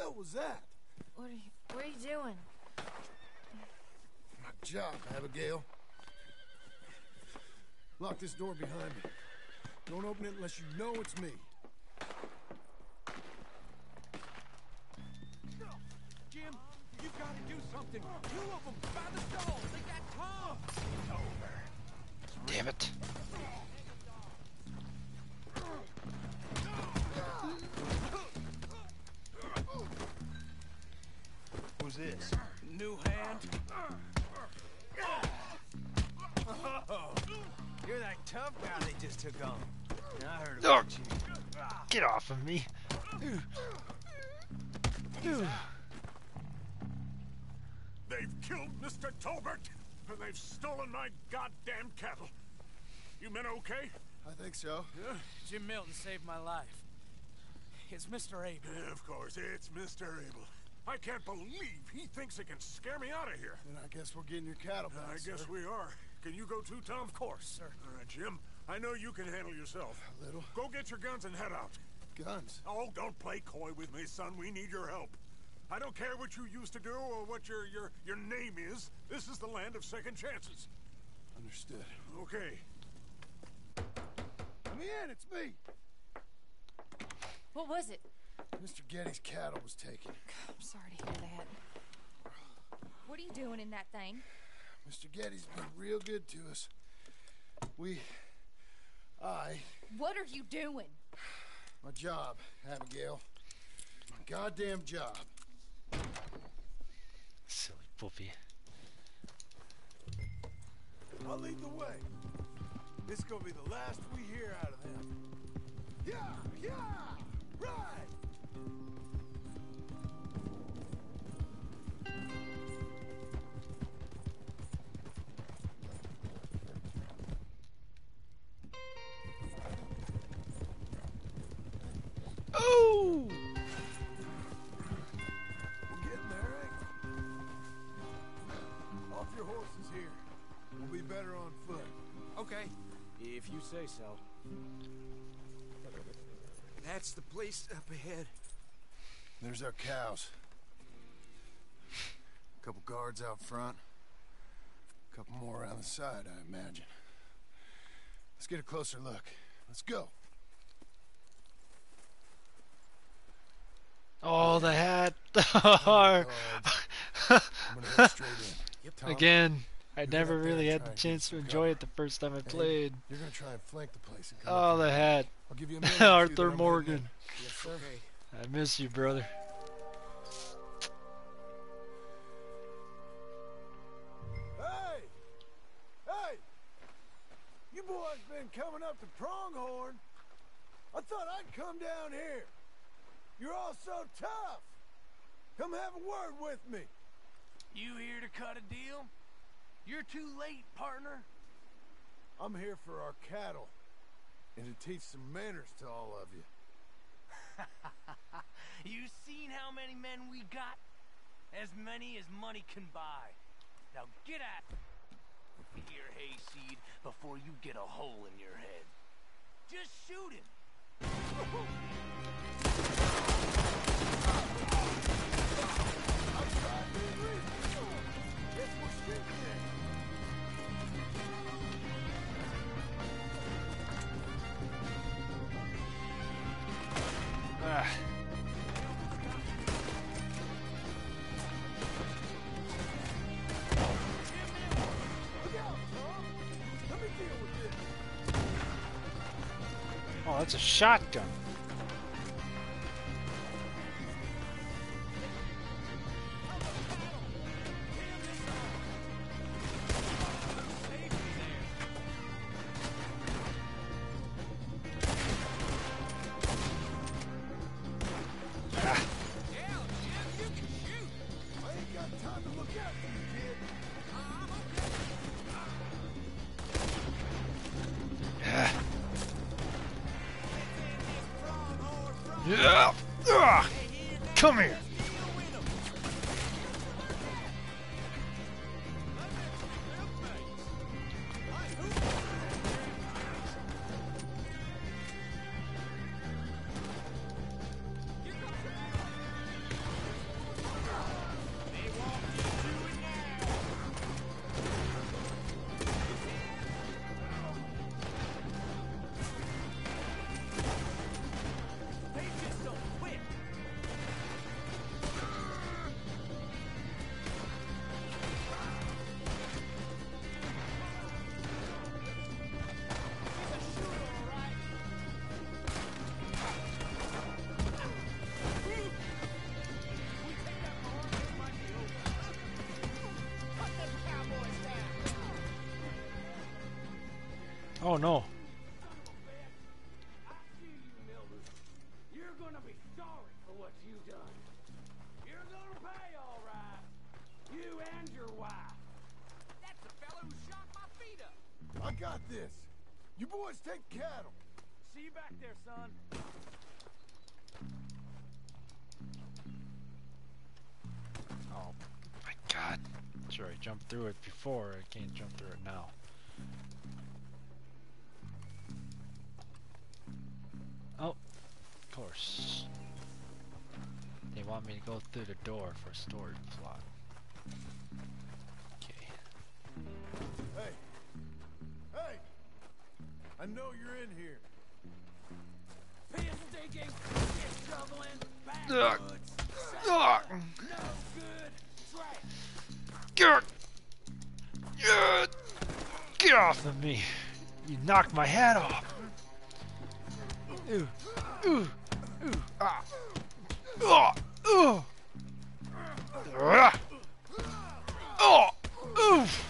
hell was that? What are you, what are you doing? My job, Abigail. Lock this door behind me. Don't open it unless you know it's me. Jim, you've got to do something. Two of them by the stalls. They got Tom. Over. Damn it. Who's this? New hand. Tough guy they just took on. I heard Oh, about you. get off of me. They've killed Mr. Tolbert, and they've stolen my goddamn cattle. You men okay? I think so. Yeah? Jim Milton saved my life. It's Mr. Abel. Yeah, of course, it's Mr. Abel. I can't believe he thinks he can scare me out of here. Then I guess we're getting your cattle back, I guess sir. we are. Can you go too, Tom? Of course, sir. All right, Jim. I know you can handle yourself. A little. Go get your guns and head out. Guns? Oh, don't play coy with me, son. We need your help. I don't care what you used to do or what your your your name is. This is the land of second chances. Understood. Okay. Let me in, it's me. What was it? Mr. Geddes' cattle was taken. I'm sorry to hear that. What are you doing in that thing? Mr. Geddes' been real good to us. We... I... What are you doing? My job, Abigail. My goddamn job. Silly puppy. I'll lead the way. This is gonna be the last we hear out of them. Yeah, yeah, right. Oh! We're getting there, ain't we? Off your horses here. We'll be better on foot. Okay, if you say so. That's the place up ahead. There's our cows. A couple guards out front. A couple more around the side, I imagine. Let's get a closer look. Let's go. Oh, the hat. Oh, I'm gonna head straight in. Tom, Again, I never really had the chance to enjoy cover. it the first time I And played. You're gonna try and flank the place. And Oh, the hat. I'll give you a minute or two that Arthur Morgan. Yes. Okay. I miss you, brother. Hey! Hey! You boys been coming up to Pronghorn. I thought I'd come down here. You're all so tough. Come have a word with me. You here to cut a deal? You're too late, partner. I'm here for our cattle. And to teach some manners to all of you. you seen how many men we got? As many as money can buy. Now get at here, Hayseed, before you get a hole in your head. Just shoot him. Ah. That's a shotgun. Ah, come here. Through it before. I can't jump through it now. Oh, of course. They want me to go through the door for storage slot. Okay. Hey. Hey. I know you're in here. Piss stinking, shit shoveling, Ugh. backwoods, Ugh. no good, trash. Get, off of me! You knocked my head off. Ooh, ooh, ooh, ah, ah, ah, oh, oof.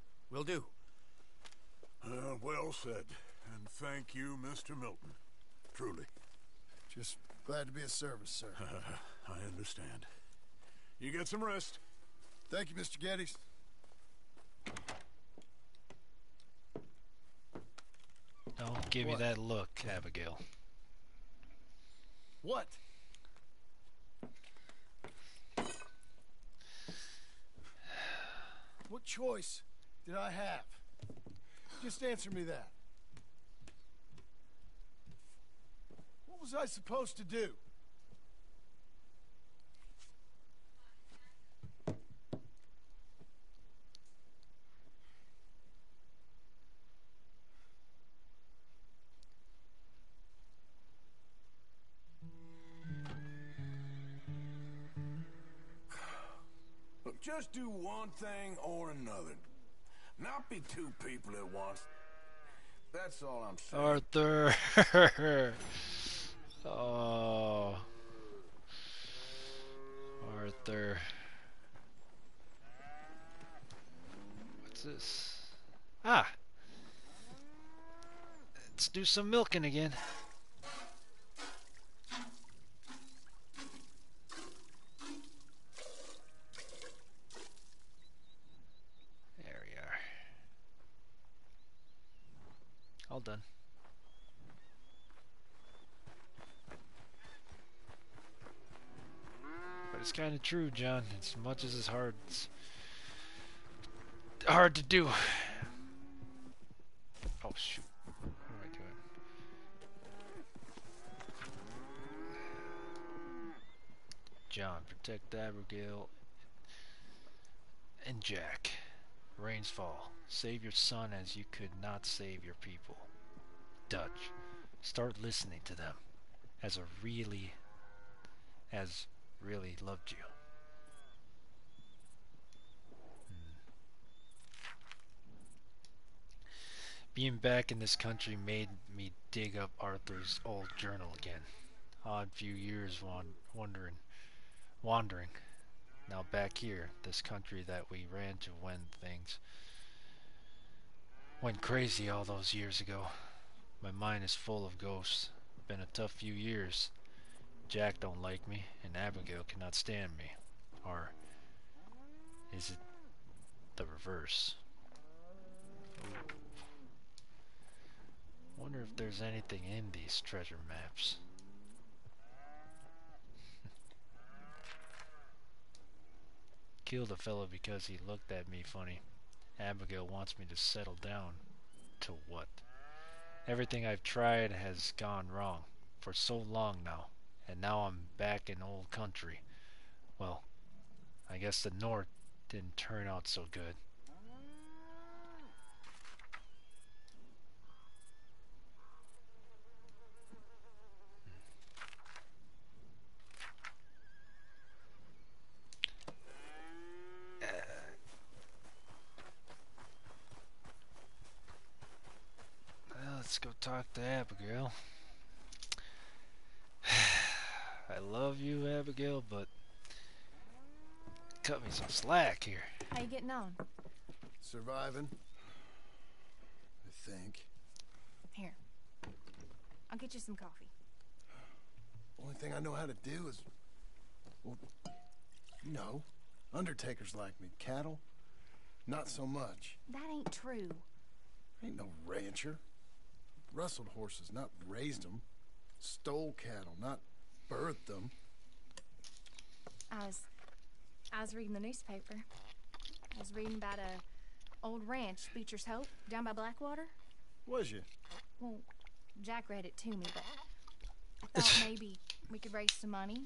Will do. Uh, well said. And thank you, Mr. Milton. Truly. Just glad to be of service, sir. I understand. You get some rest. Thank you, Mr. Geddes. Don't give me that look, Abigail. What? What choice did I have? Just answer me that. What was I supposed to do? Look, just do one thing or another. Not be two people at once. That's all I'm saying. Arthur. oh. Arthur. What's this? Ah. Let's do some milking again. There we are. All done. But it's kind of true, John. As much as it's hard, it's hard to do. Oh shoot! John, protect Abigail and Jack. Rains fall. Save your son as you could not save your people. Dutch, start listening to them as a really as really loved you. Being back in this country made me dig up Arthur's old journal again. Odd few years wan- wandering, wandering. Now back here, this country that we ran to when things went crazy all those years ago. My mind is full of ghosts. Been a tough few years. Jack don't like me, and Abigail cannot stand me. Or is it the reverse? Ooh. Wonder if there's anything in these treasure maps. Killed a fellow because he looked at me funny. Abigail wants me to settle down. To what? Everything I've tried has gone wrong for so long now, and now I'm back in old country. Well, I guess the north didn't turn out so good. Well, let's go talk to Abigail. I love you, Abigail, but cut me some slack here. How you getting on? Surviving. I think. Here. I'll get you some coffee. Only thing I know how to do is. Well, you know, undertakers like me. Cattle, not so much. That ain't true. Ain't no rancher. Rustled horses, not raised them. Stole cattle, not birthed them. I was I was reading the newspaper. I was reading about a old ranch, Beecher's Hope, down by Blackwater. Was you? Well, Jack read it to me, but I thought maybe we could raise some money.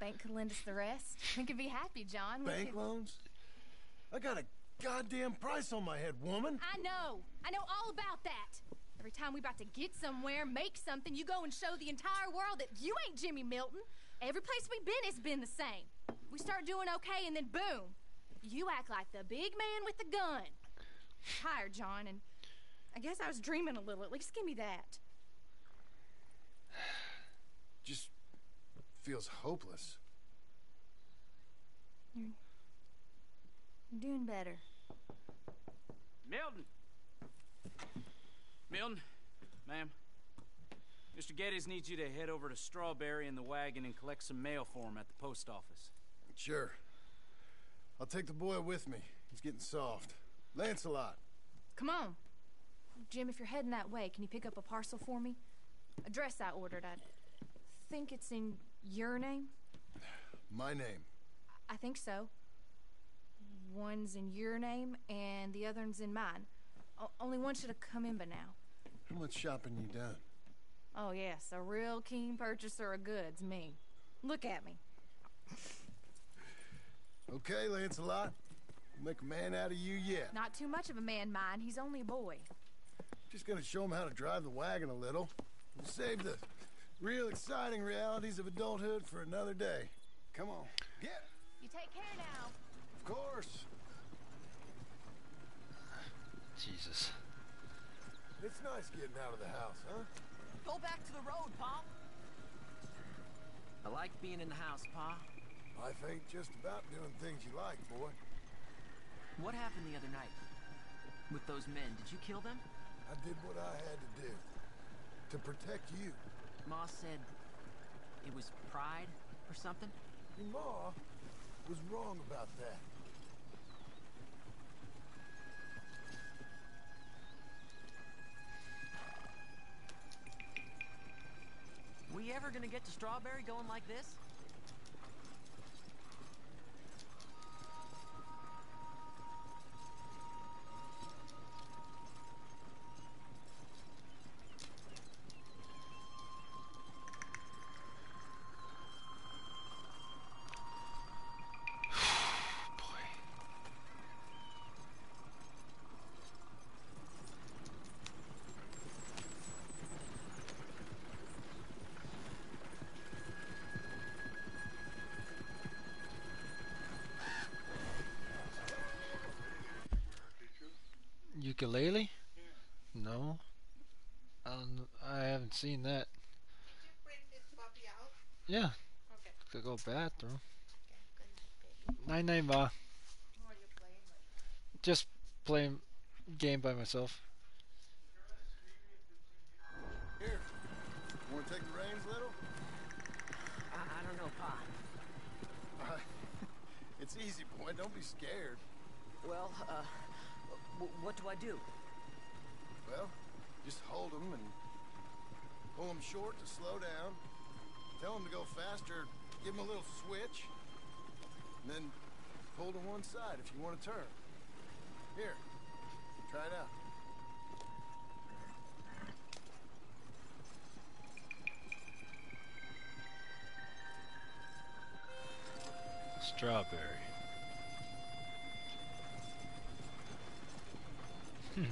Bank could lend us the rest. We could be happy, John. We Bank could... loans? I got a goddamn price on my head, woman. I know. I know all about that. Every time we about to get somewhere, make something, you go and show the entire world that you ain't Jimmy Milton. Every place we've been has been the same. We start doing okay, and then boom, you act like the big man with the gun. Tired, John, and I guess I was dreaming a little. At least give me that. Just feels hopeless. You're, you're doing better. Milton! Milton, ma'am. Mr. Geddes needs you to head over to Strawberry in the wagon and collect some mail for him at the post office. Sure. I'll take the boy with me. He's getting soft. Lancelot. Come on. Jim, if you're heading that way, can you pick up a parcel for me? A dress I ordered. I think it's in your name. My name. I think so. One's in your name, and the other one's in mine. O- only one should have come in by now. How much shopping you done? Oh, yes, a real keen purchaser of goods, me. Look at me. Okay, Lancelot. We'll make a man out of you yet. Not too much of a man, mine. He's only a boy. Just gonna show him how to drive the wagon a little. We'll save the real exciting realities of adulthood for another day. Come on. Get. You take care now. Of course. Jesus. It's nice getting out of the house, huh? Go back to the road, Pa. I like being in the house, Pa. Life ain't just about doing things you like, boy. What happened the other night? With those men, did you kill them? I did what I had to do. To protect you. Ma said it was pride or something? Your ma was wrong about that. We ever gonna get to Strawberry going like this? Ukulele? No. I, I haven't seen that. Yeah. To go bathroom. Nine nine ba. Just playing game by myself. Here. Want to take the reins, little? I, I don't know, Pa. Uh, it's easy, boy. Don't be scared. Well, uh, w- what do I do? Well, just hold them and pull them short to slow down. Tell them to go faster. Give them a little switch. And then pull to one side if you want to turn. Here, try it out. Strawberry. Hmm.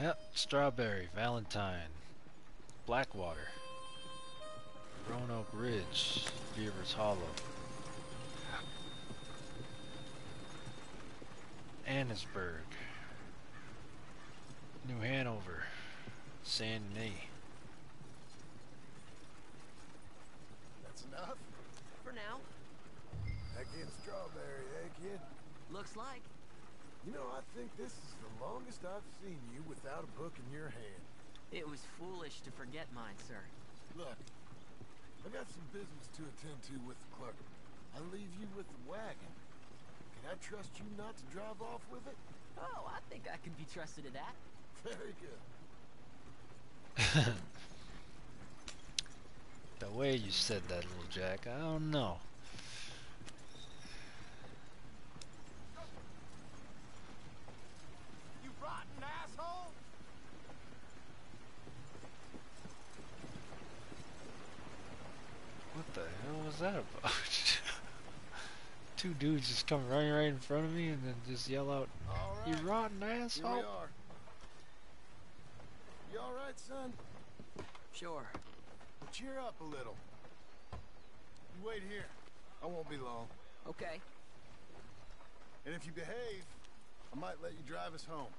Yep, Strawberry, Valentine, Blackwater, Roanoke Ridge, Beaver's Hollow, Annesburg, New Hanover, Saint Denis. That's enough? For now. Back in Strawberry, eh, kid? Looks like. You know, I think this is the longest I've seen you without a book in your hand. It was foolish to forget mine, sir. Look, I got some business to attend to with the clerk. I leave you with the wagon. Can I trust you not to drive off with it? Oh, I think I can be trusted to that. Very good. The way you said that, little Jack, I don't know. You rotten asshole! What the hell was that about? Two dudes just come running right in front of me and then just yell out, "You rotten Here we asshole!" are. You all right, son? Sure. Well, cheer up a little. You wait here. I won't be long. Okay. And if you behave, I might let you drive us home.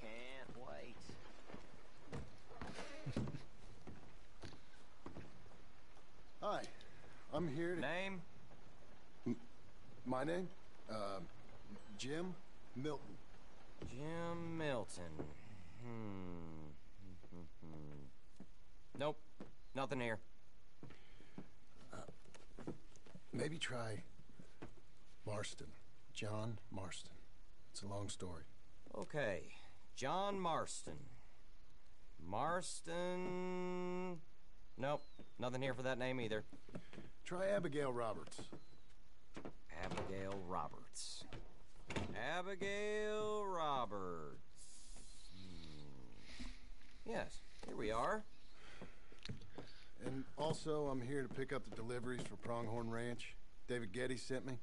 Can't wait. Hi, I'm here to... Name? My name? Uh, Jim Milton. Jim Milton. Hmm. nope. Nothing here. Maybe try Marston. John Marston. It's a long story. Okay. John Marston. Marston. Nope. Nothing here for that name either. Try Abigail Roberts. Abigail Roberts. Abigail Roberts. Hmm. Yes, here we are. And also, I'm here to pick up the deliveries for Pronghorn Ranch. David Geddes sent me.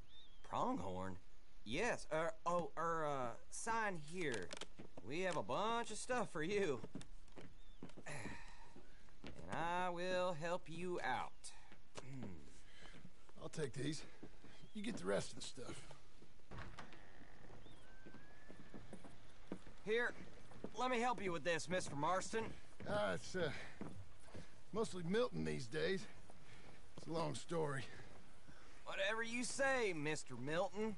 Pronghorn? Yes. Uh, oh, er, uh, sign here. We have a bunch of stuff for you. And I will help you out. I'll take these. You get the rest of the stuff. Here, let me help you with this, Mr. Marston. Ah, it's, uh, mostly Milton these days. It's a long story. Whatever you say, Mr. Milton.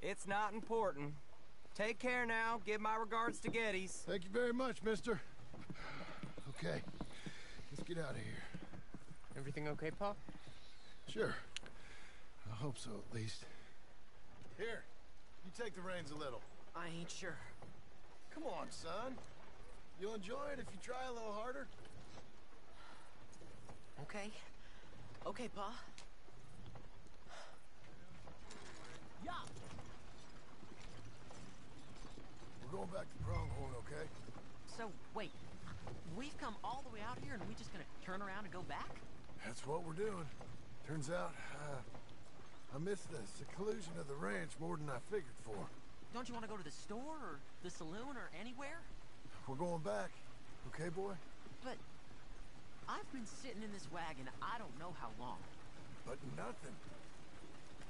It's not important. Take care now. Give my regards to Geddes. Thank you very much, mister. Okay, let's get out of here. Everything okay, Pa? Sure. I hope so, at least. Here, you take the reins a little. I ain't sure. Come on, son. You'll enjoy it if you try a little harder. Okay. Okay, Pa. Yeah. We're going back to Pronghorn, okay? We've come all the way out here and we just gonna turn around and go back? That's what we're doing. Turns out, uh, I missed the seclusion of the ranch more than I figured for. Don't you want to go to the store or the saloon or anywhere? We're going back, okay, boy? But I've been sitting in this wagon I don't know how long. But nothing.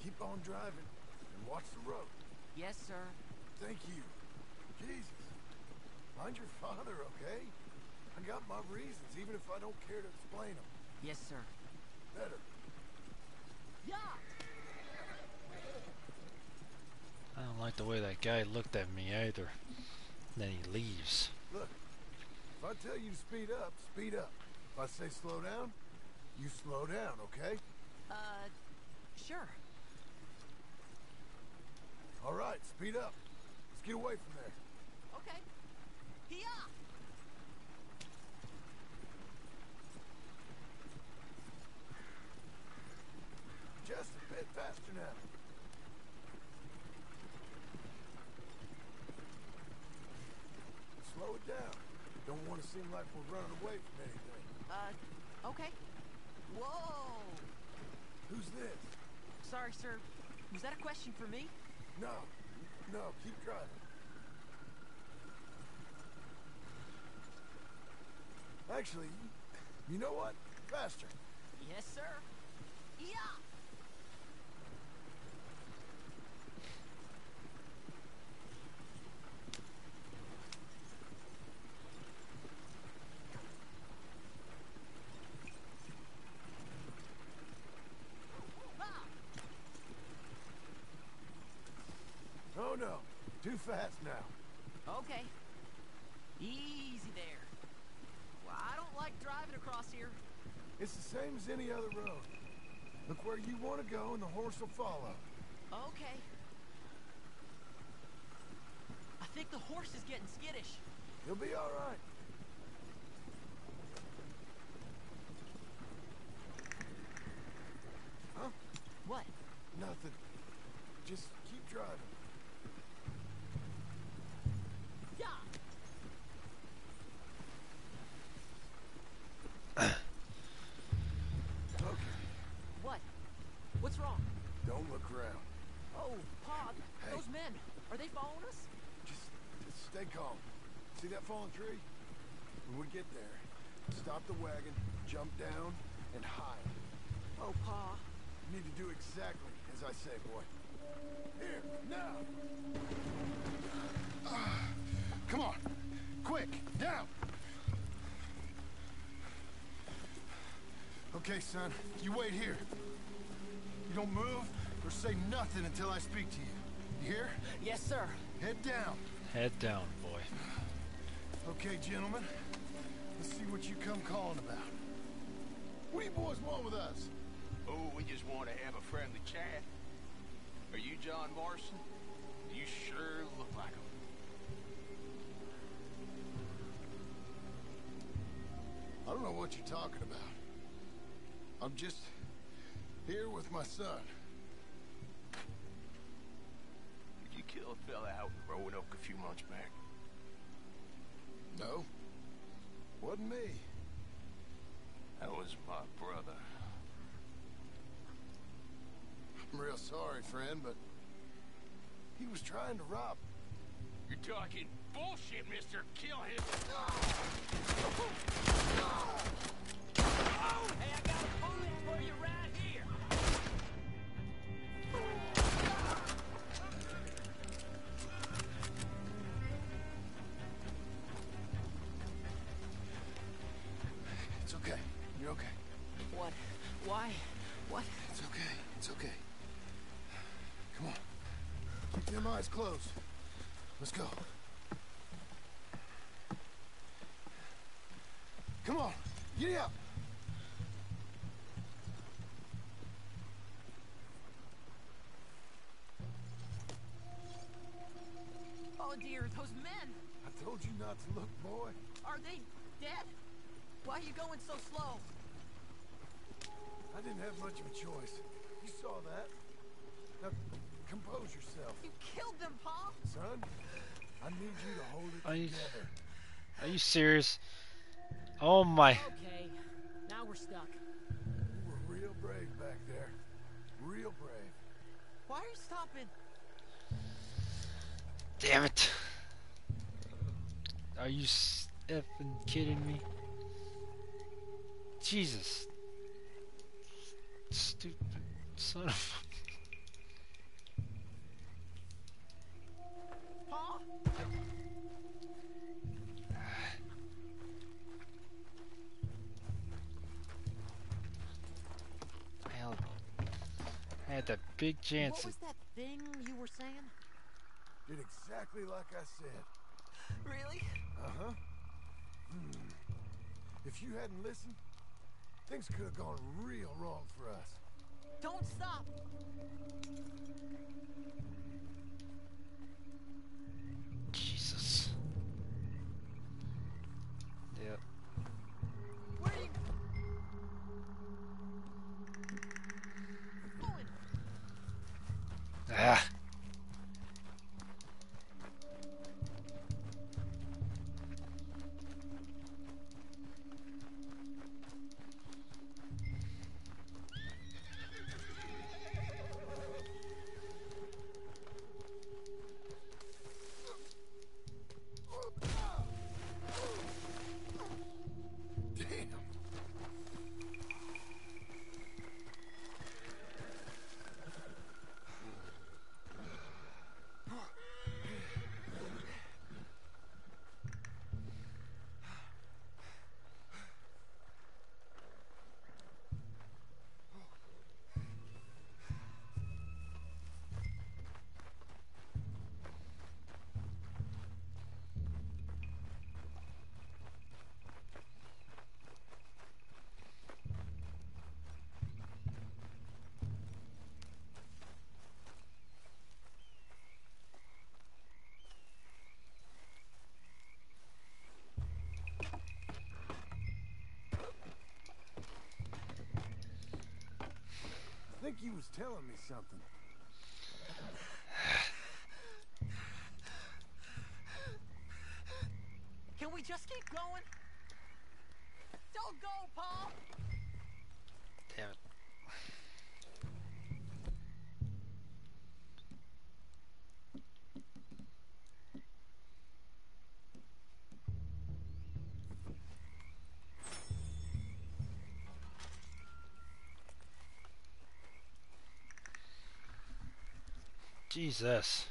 Keep on driving and watch the road. Yes, sir. Thank you. Jesus. Mind your father, okay? I got my reasons, even if I don't care to explain them. Yes, sir. Better. Yeah. I don't like the way that guy looked at me either. Then he leaves. Look, if I tell you to speed up, speed up. If I say slow down, you slow down, okay? Uh, sure. All right, speed up. Let's get away from there. Okay. Yeah. Just a bit faster now. Slow it down. Don't want to seem like we're running away from anything. Uh, okay. Whoa! Who's this? Sorry, sir. Was that a question for me? No. No, keep driving. Actually, you know what? Faster. Yes, sir. Yeah. Oh no, too fast now. Okay. Easy there. Well, I don't like driving across here. It's the same as any other road. Look where you want to go and the horse will follow. Okay. I think the horse is getting skittish. He'll be all right. Huh? What? Nothing. Just keep driving. You wait here. You don't move or say nothing until I speak to you. You hear? Yes, sir. Head down. Head down, boy. Okay, gentlemen. Let's see what you come calling about. What do you boys want with us? Oh, we just want to have a friendly chat. Are you John Marston? You sure look like him. I don't know what you're talking about. I'm just here with my son. Did you kill a fella out in Roanoke a few months back? No. Wasn't me. That was my brother. I'm real sorry, friend, but he was trying to rob. You're talking bullshit, mister. Kill him. Giddy up. Oh dear, those men! I told you not to look, boy. Are they dead? Why are you going so slow? I didn't have much of a choice. You saw that. Now, compose yourself. You killed them, Pa! Son, I need you to hold it Are you, together. are you serious? Oh my. Okay, now we're stuck. You were real brave back there. Real brave. Why are you stopping? Damn it. Are you effing kidding me? Jesus. Stupid son of I that big chance. What was that thing you were saying? Did exactly like I said. Really? Uh-huh. Hmm. If you hadn't listened, things could have gone real wrong for us. Don't stop! He was telling me something. Can we just keep going? Don't go, Pa! Damn it. Jesus.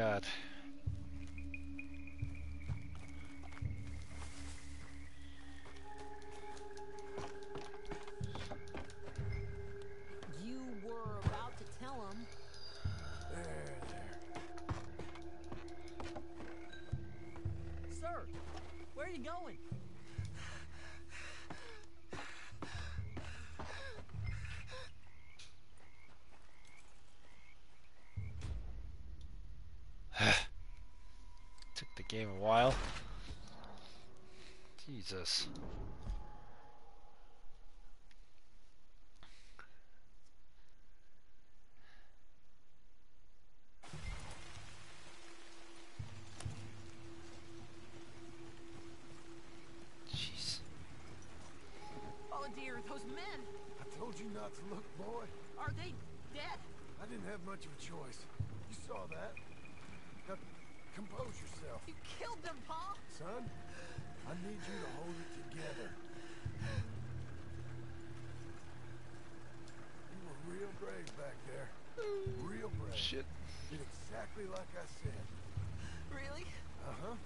God. Jesus. Jeez. Oh dear, those men. I told you not to look, boy. Are they dead? I didn't have much of a choice. You saw that. Now, compose yourself. You killed them, Pa. Son, I need you to hold it together. You were real brave back there. Real brave. Shit. Did exactly like I said. Really? Uh-huh.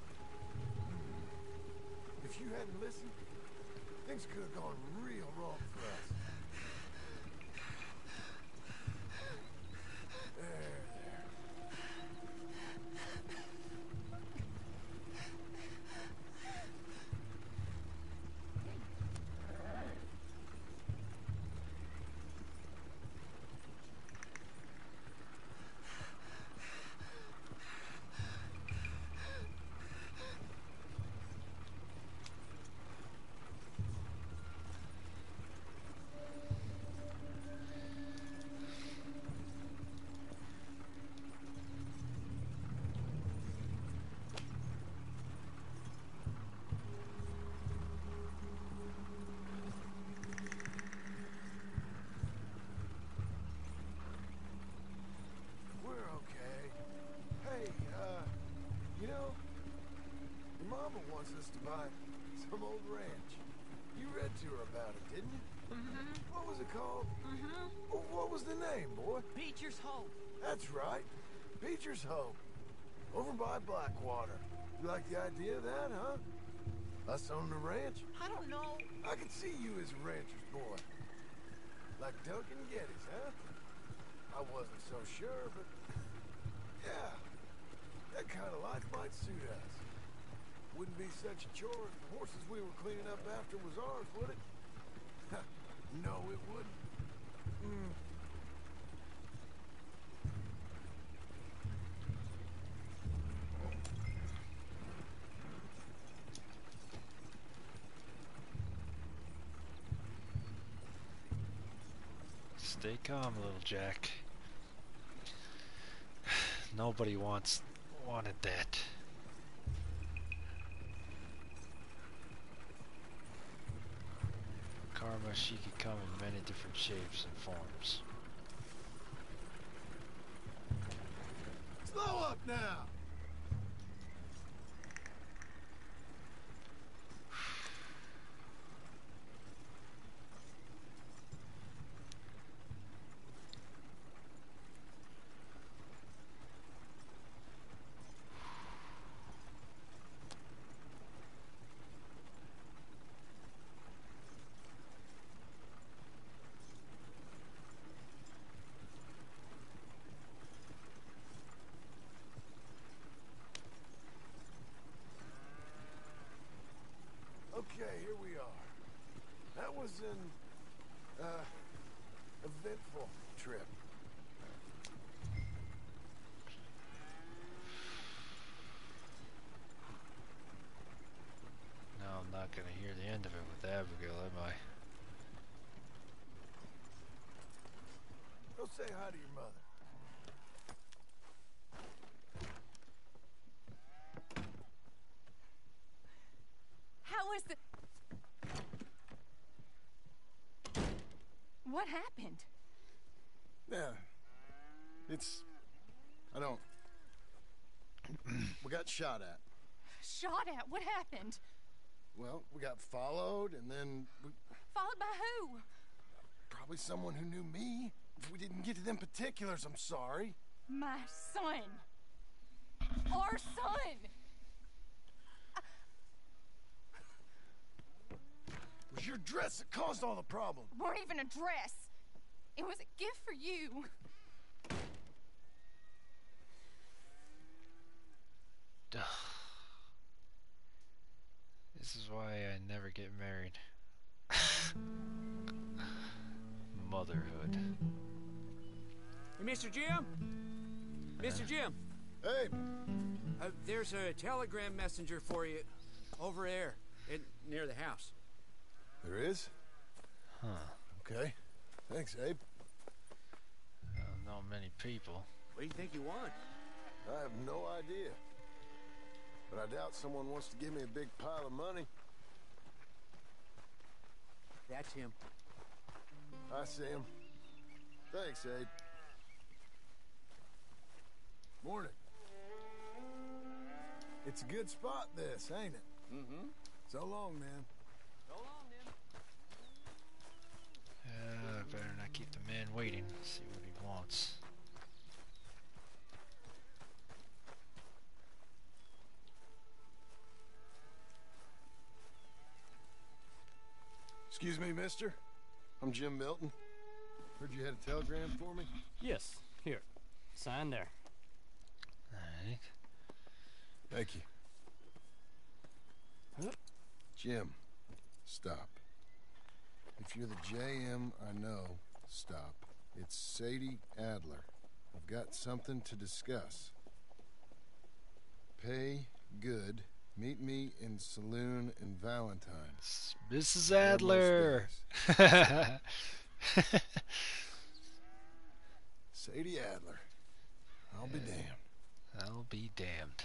If you hadn't listened, things could have gone real wrong for us. There, there. We're okay. Hey, uh, you know, your mama wants us to buy some old ranch. You read to her about it, didn't you? Mm-hmm. What was it called? Mm-hmm. Oh, what was the name, boy? Beecher's Hope. That's right. Beecher's Hope. Over by Blackwater. You like the idea of that, huh? Us on the ranch? I don't know. I could see you as a rancher's boy. Like Duncan Geddes, huh? I wasn't so sure, but... Yeah. That kind of life might suit us. Wouldn't be such a chore if the horses we were cleaning up after was ours, would it? no, it wouldn't. Mm. Stay calm, little Jack. Nobody wants wanted that. Karma, she could come in many different shapes and forms. Slow up now! Okay, here we are. That was an, uh, eventful trip. Now I'm not gonna hear the end of it with Abigail, am I? Go say hi to your mother. How was the... What happened? Yeah. It's. I don't. we got shot at. Shot at? What happened? Well, we got followed, and then we, Followed by who? probably someone who knew me. If we didn't get to them particulars, I'm sorry. My son. Our son. It was your dress that caused all the problem. Weren't even a dress. It was a gift for you. Motherhood. Hey, Mr. Jim? Mr. Jim? Hey! Uh, there's a telegram messenger for you over there in, near the house. There is? Huh. Okay. Thanks, Abe. I don't know many people. What do you think you want? I have no idea. But I doubt someone wants to give me a big pile of money. That's him. I see him. Thanks, Abe. Morning. It's a good spot, this, ain't it? Mm-hmm. So long, man. So long, then. Uh, better not keep the man waiting. See what he wants. Excuse me, mister. I'm Jim Milton. Heard you had a telegram for me? Yes. Here. Sign there. Alright. Thank you. Jim, stop. If you're the JM I know, stop. It's Sadie Adler. I've got something to discuss. Pay good. Meet me in saloon in Valentine. Mrs. Adler. Sadie Adler. I'll be damned. I'll be damned.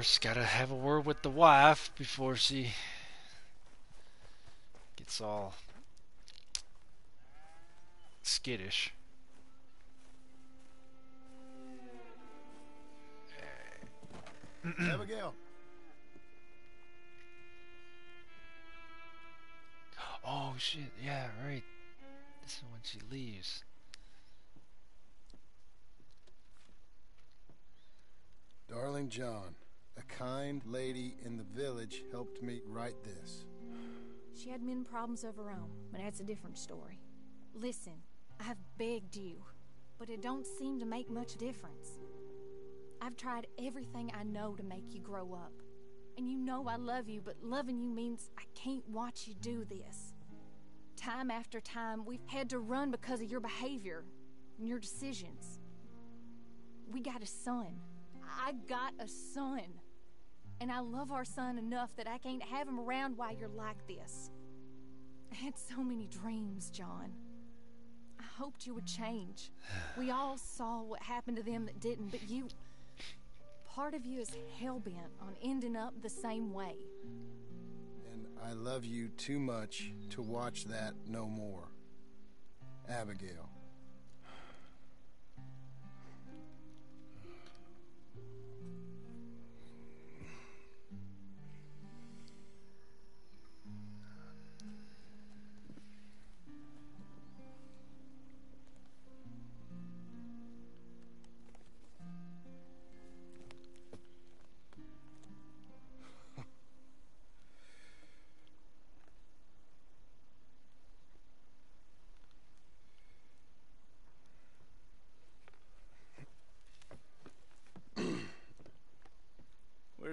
Course, gotta have a word with the wife before she gets all skittish. Abigail. Oh shit, yeah, right. This is when she leaves. Darling John, a kind lady in the village helped me write this. She had men problems of her own, but that's a different story. Listen, I've begged you, but it don't seem to make much difference. I've tried everything I know to make you grow up. And you know I love you, but loving you means I can't watch you do this. Time after time, we've had to run because of your behavior and your decisions. We got a son. I got a son. And I love our son enough that I can't have him around while you're like this. I had so many dreams, John. I hoped you would change. We all saw what happened to them that didn't, but you. Part of you is hell bent on ending up the same way. And I love you too much to watch that no more. Abigail.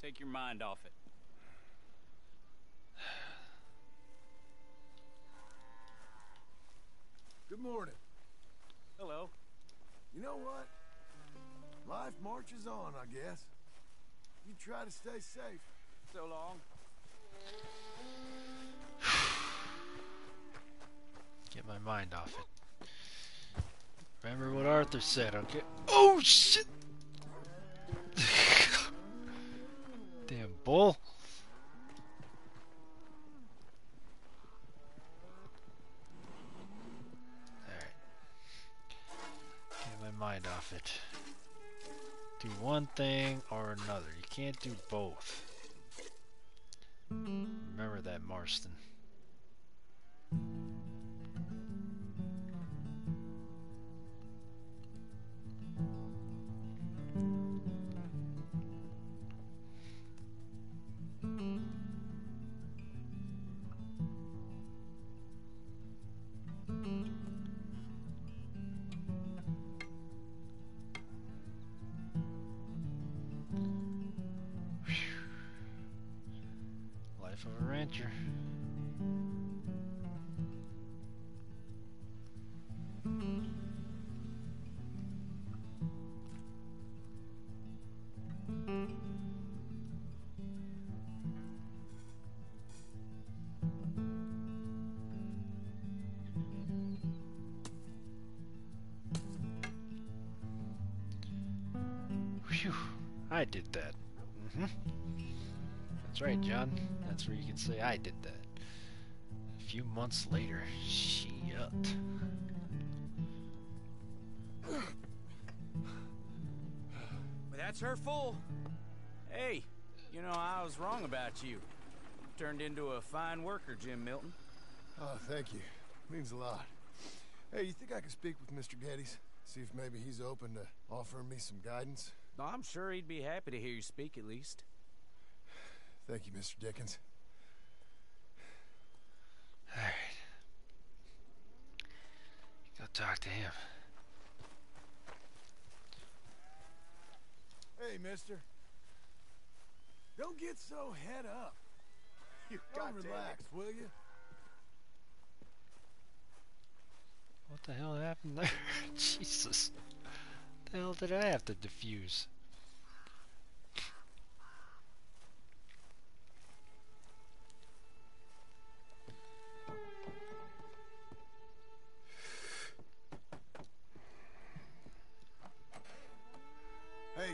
Take your mind off it. Good morning. Hello. You know what? Life marches on, I guess. You try to stay safe. So long. Get my mind off it. Remember what Arthur said, okay? Oh shit! Damn bull. Alright. Get my mind off it. Do one thing or another. You can't do both. Remember that, Marston. That's right, John. That's where you can say I did that. A few months later, shit. But that's her full. Hey, you know, I was wrong about you. Turned into a fine worker, Jim Milton. Oh, thank you. Means a lot. Hey, you think I could speak with Mr. Geddes? See if maybe he's open to offering me some guidance? I'm sure he'd be happy to hear you speak at least. Thank you, Mr. Dickens. Alright. Go talk to him. Hey, mister. Don't get so head up. You Don't relax, will you? What the hell happened there? Jesus. The hell did I have to defuse?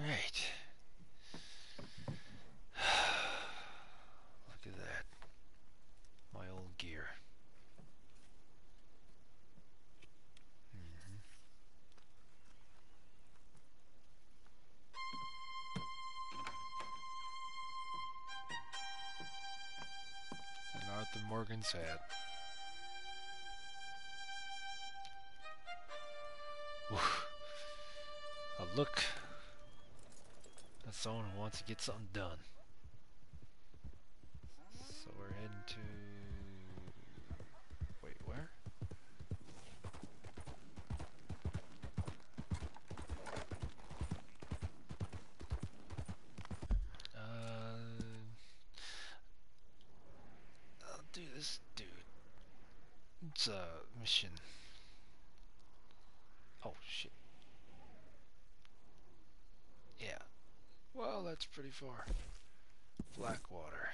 Alright. Look at that. My old gear. Mhm. And Arthur Morgan's hat. Oof. A look someone who wants to get something done. So we're heading to... Wait, where? Uh, I'll do this dude. It's a mission. Oh shit. Well, that's pretty far. Blackwater.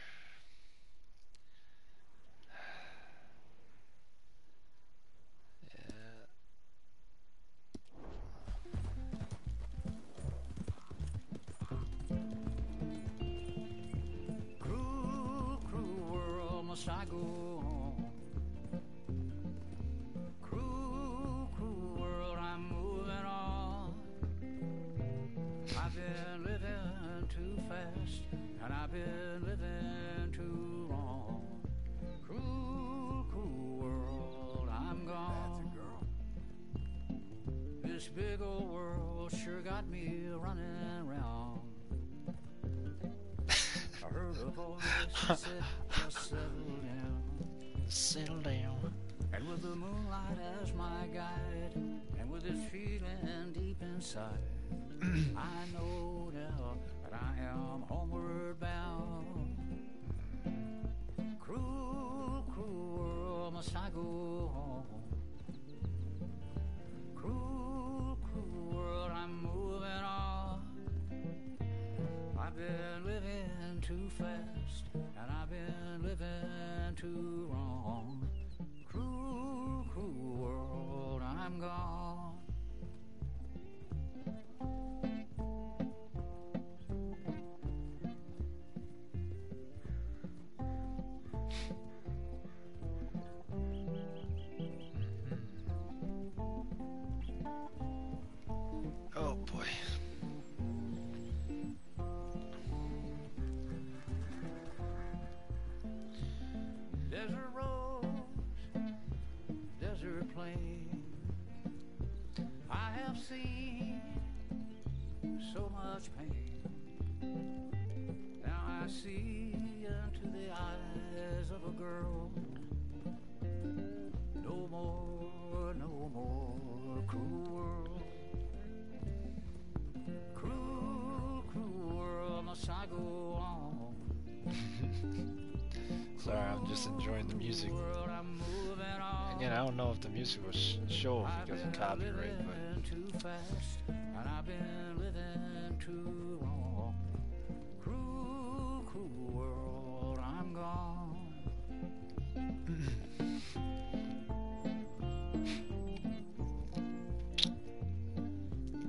music. And I don't know if the music was sure because of copyright, but.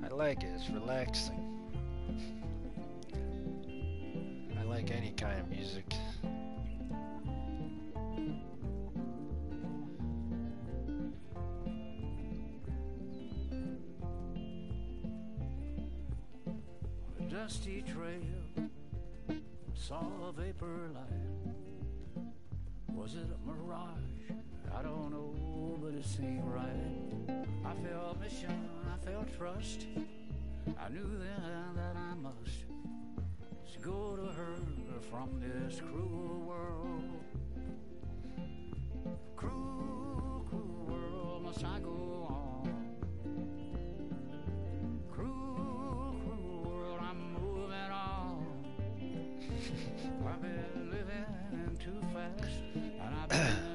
I like it, it's relaxing. felt mission, I felt trust. I knew then that I must go to her from this cruel world. Cruel, cruel world, must I go on? Cruel, cruel world, I'm moving on. I've been living too fast, and I've been.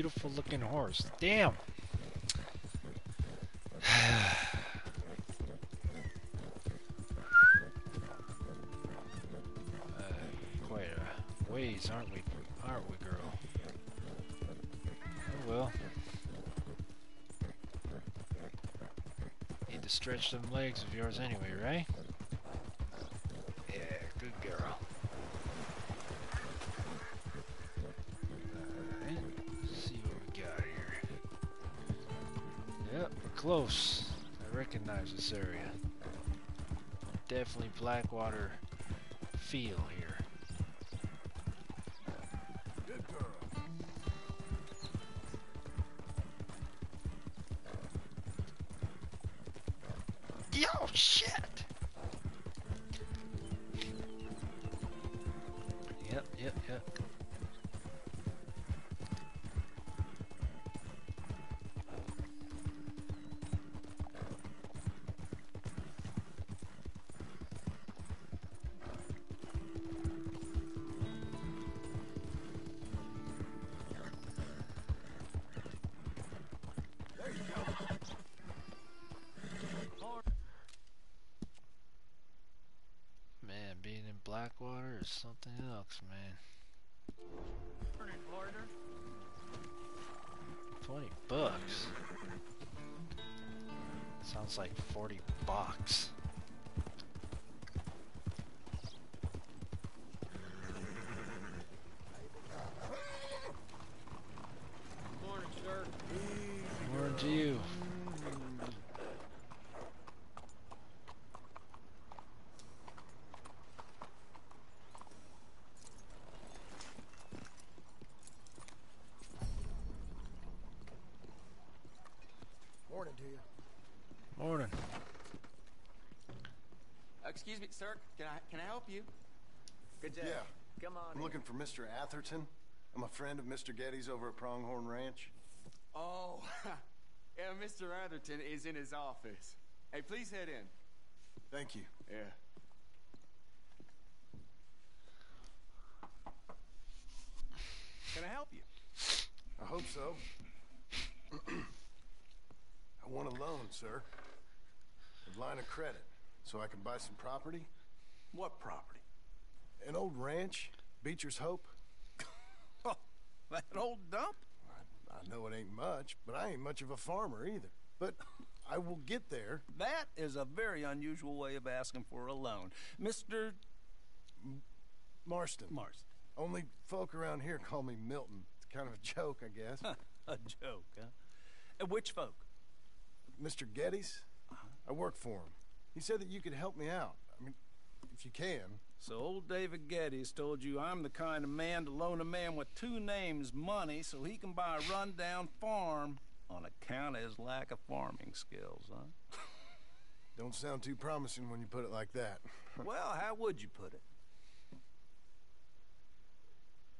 beautiful looking horse. Damn! uh, quite a ways, aren't we? Aren't we, girl? Oh well. Need to stretch them legs of yours anyway, right? Definitely Blackwater feel here. Blackwater or something else, man. 20 bucks. Sounds like 40 bucks. Morning, sir. More to you. Morning to you. Morning. Excuse me, sir. Can I can I help you? Good day. Yeah. Come on. I'm in. looking for Mr. Atherton. I'm a friend of Mr. Geddes' over at Pronghorn Ranch. Oh, yeah. Mr. Atherton is in his office. Hey, please head in. Thank you. Yeah. Can I help you? I hope so. I want a loan, sir. A line of credit, so I can buy some property. What property? An old ranch, Beecher's Hope. Oh, that old dump? I, I know it ain't much, but I ain't much of a farmer either. But I will get there. That is a very unusual way of asking for a loan. Mr. Marston. Marston. Only folk around here call me Milton. It's kind of a joke, I guess. a joke, huh? And which folk? Mr. Geddes'? Uh-huh. I work for him. He said that you could help me out. I mean, if you can. So old David Geddes told you I'm the kind of man to loan a man with two names money so he can buy a rundown farm on account of his lack of farming skills, huh? Don't sound too promising when you put it like that. well, how would you put it?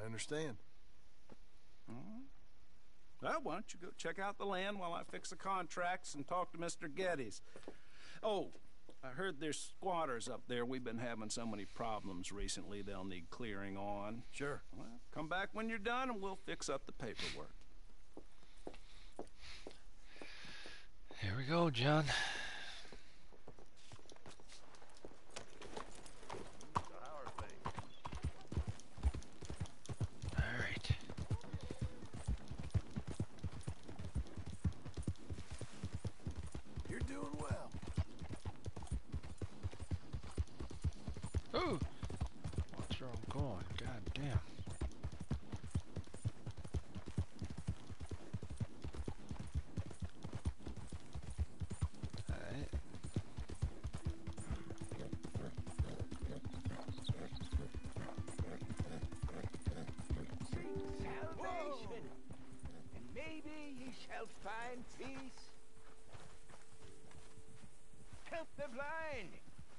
I understand. All right. Well, why don't you go check out the land while I fix the contracts and talk to Mr. Geddes? Oh, I heard there's squatters up there. We've been having so many problems recently, they'll need clearing on. Sure. Well, come back when you're done and we'll fix up the paperwork. Here we go, John. Shalt find peace. Help the blind,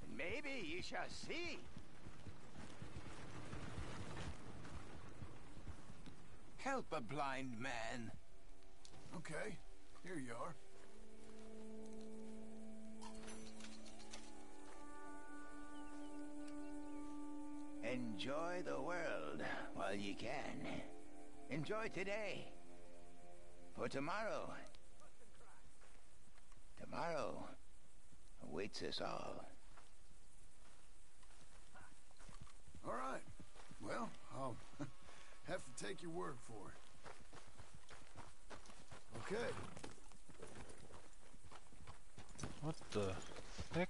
and maybe ye shall see. Help a blind man. Okay, here you are. Enjoy the world while ye can. Enjoy today. For tomorrow, tomorrow awaits us all. All right. Well, I'll have to take your word for it. Okay. What the heck?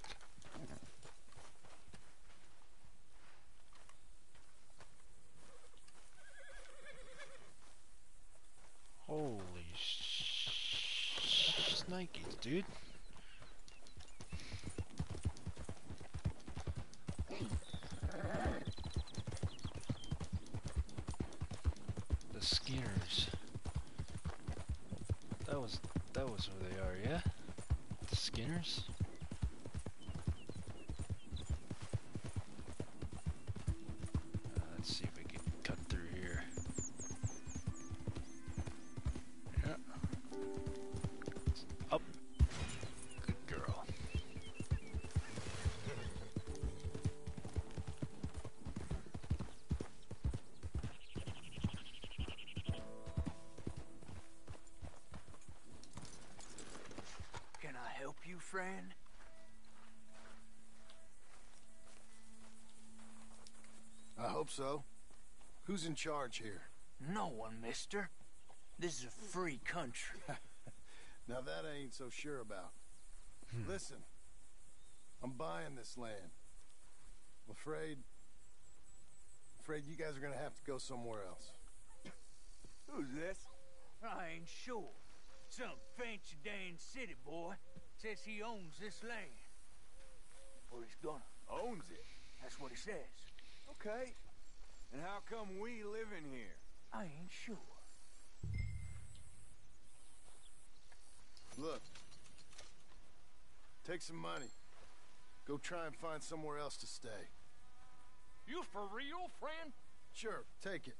Holy sh Nikes, dude. Skinners. That was that was where they are, yeah? The Skinners? Friend? I hope so. Who's in charge here? No one, mister. This is a free country. Now that I ain't so sure about. Hmm. Listen, I'm buying this land. I'm afraid, afraid you guys are gonna have to go somewhere else. Who's this? I ain't sure. Some fancy Dan city boy says he owns this land. Or he's gonna. Owns it? That's what he says. Okay. And how come we live in here? I ain't sure. Look, take some money. Go try and find somewhere else to stay. You for real, friend? Sure, take it.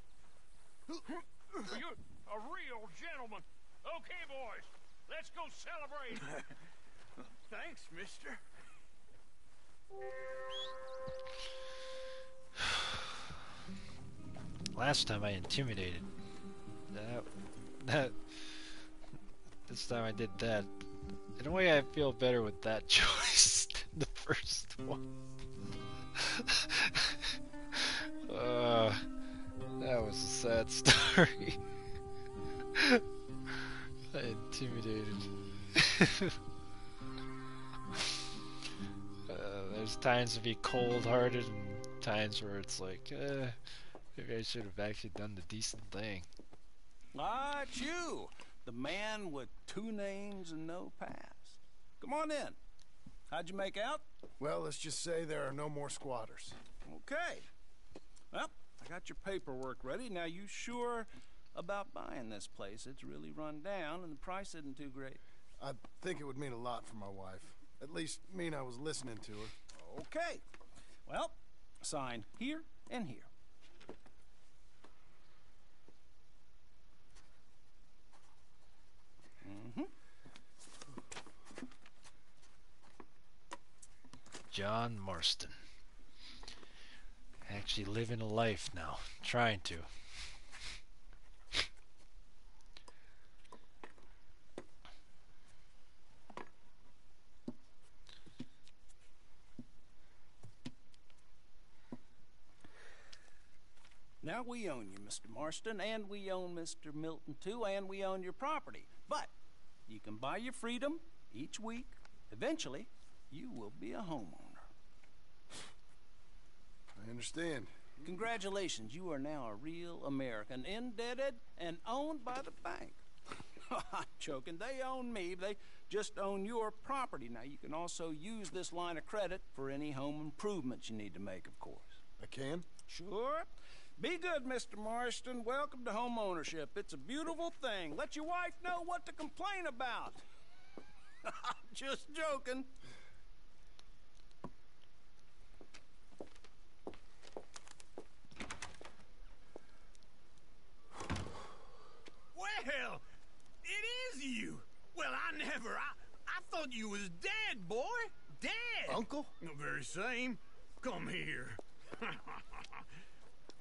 You're a real gentleman. Okay, boys, let's go celebrate. Thanks, mister. Last time I intimidated. That, that. This time I did that. In a way, I feel better with that choice than the first one. uh, that was a sad story. I intimidated. There's times to be cold-hearted and times where it's like, uh, maybe I should have actually done the decent thing. Ah, it's you, the man with two names and no past. Come on in. How'd you make out? Well, let's just say there are no more squatters. Okay. Well, I got your paperwork ready. Now, you sure about buying this place? It's really run down, and the price isn't too great. I think it would mean a lot for my wife. At least mean I was listening to her. Okay. Well, sign here and here. Mm-hmm. John Marston. Actually living a life now. Trying to. Now we own you, Mr. Marston, and we own Mr. Milton too, and we own your property. But you can buy your freedom each week. Eventually, you will be a homeowner. I understand. Congratulations, you are now a real American, indebted and owned by the bank. I'm joking. They own me. They just own your property. Now, you can also use this line of credit for any home improvements you need to make, of course. I can? Sure. Be good, Mr. Marston. Welcome to home ownership. It's a beautiful thing. Let your wife know what to complain about. Just joking. Well, it is you. Well, I never. I, I thought you was dead, boy. Dead. Uncle? The very same. Come here.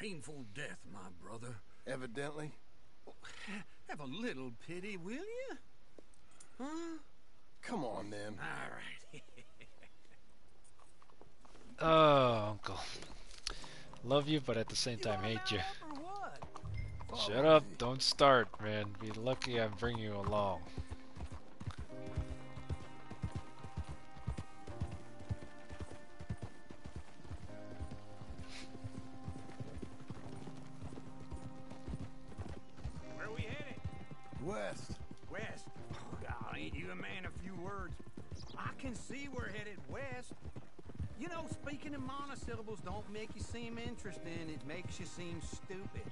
painful death, my brother. Evidently. Oh, have a little pity, will you? Huh? Come on, then. All right. Oh, Uncle. Love you, but at the same time hate you. Shut up. Don't start, man. Be lucky I'm bringing you along. In monosyllables don't make you seem interesting. It makes you seem stupid.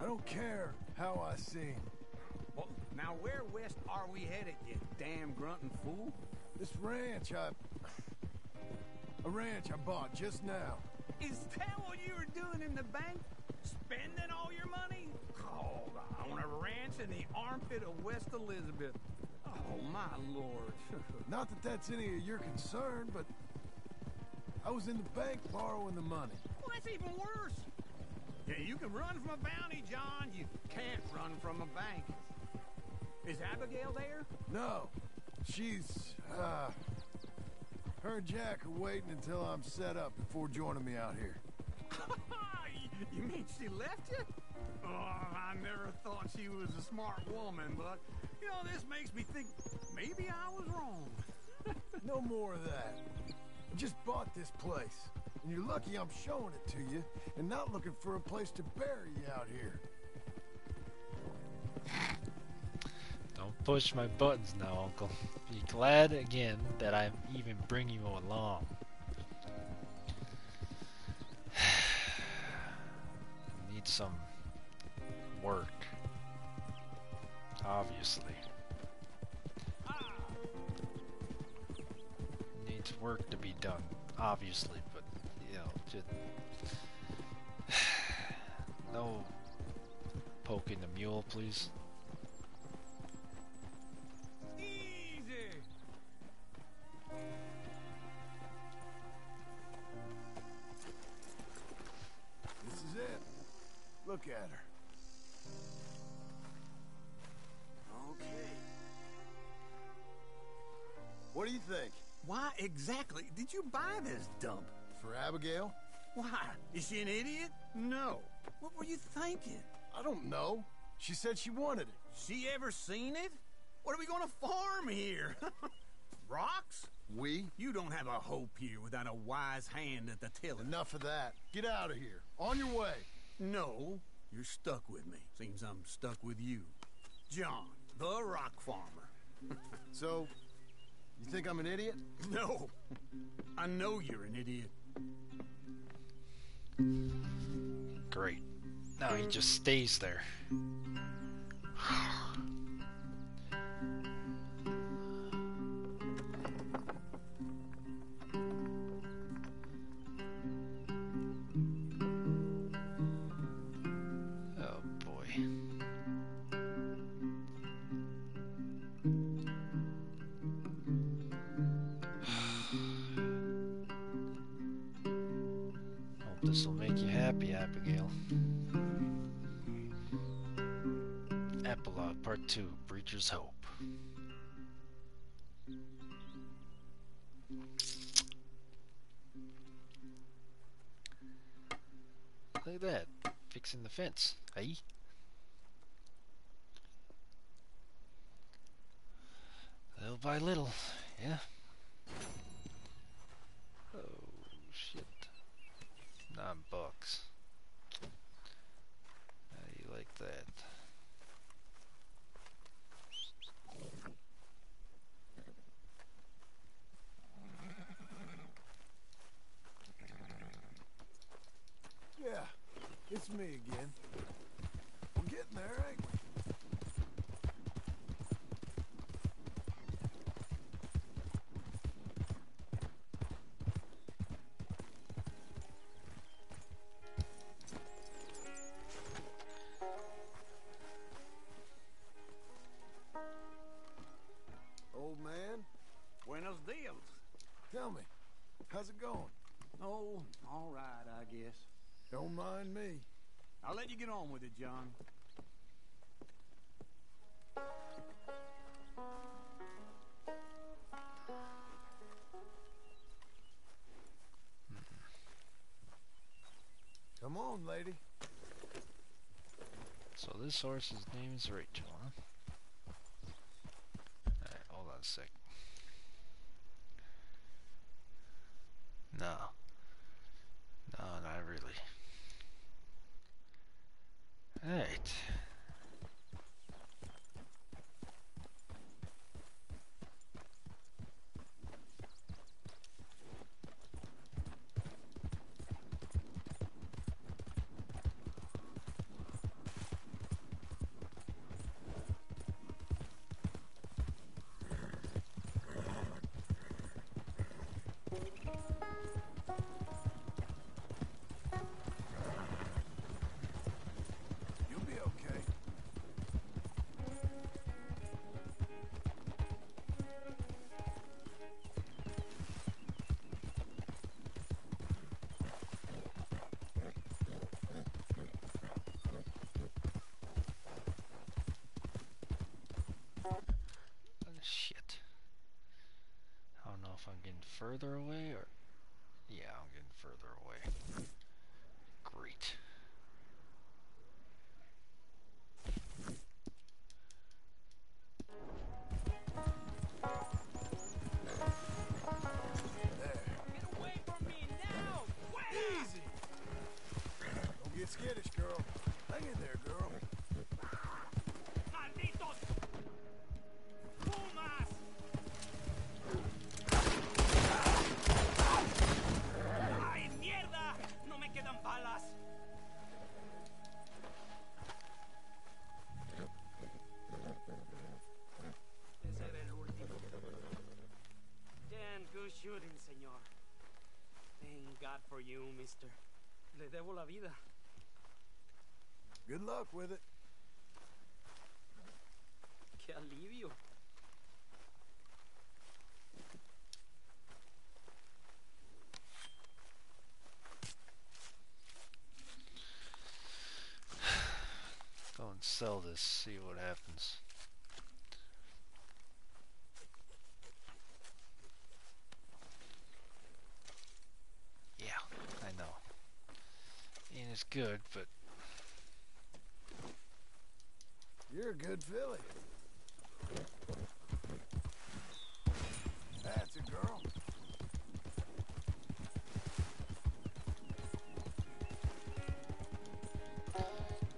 I don't care how I seem. Well, now where west are we headed, you damn grunting fool? This ranch I... A ranch I bought just now. Is that what you were doing in the bank? Spending all your money? Oh, on a ranch in the armpit of West Elizabeth. Oh, my lord. Not that that's any of your concern, but... I was in the bank borrowing the money. Well, that's even worse. Yeah, you can run from a bounty, John. You can't run from a bank. Is Abigail there? No. She's, uh... Her and Jack are waiting until I'm set up before joining me out here. you mean she left you? Oh, I never thought she was a smart woman, but, you know, this makes me think maybe I was wrong. no more of that. I just bought this place, and you're lucky I'm showing it to you and not looking for a place to bury you out here. Don't push my buttons now, Uncle. Be glad again that I'm even bringing you along. Need some work. Obviously. Work to be done, obviously, but, you know, just... no poking the mule, please. Easy. This is it. Look at her. Okay. What do you think? Why exactly did you buy this dump? For Abigail? Why? Is she an idiot? No. What were you thinking? I don't know. She said she wanted it. She ever seen it? What are we gonna farm here? Rocks? We? You don't have a hope here without a wise hand at the tiller. Enough of that. Get out of here. On your way. No, you're stuck with me. Seems I'm stuck with you. John, the rock farmer. so, you think I'm an idiot? No. I know you're an idiot. Great. Now he just stays there. Part 2 Beecher's Hope. Look at that. fixing the fence. Hey. Little by little, yeah. Oh shit. Nine bucks. How do you like that? Yeah, it's me again. We're getting there, ain't we? Old man, Buenos dias. tell me, how's it going? Oh, all right, I guess. Don't mind me. I'll let you get on with it, John. Come on, lady. So this horse's name is Rachel, huh? Alright, hold on a sec. Further away or... for you, mister. Le debo la vida. Good luck with it. Qué alivio. Go and sell this, see what happens. Yeah, I know. Ain't as good, but You're a good filly. That's a girl.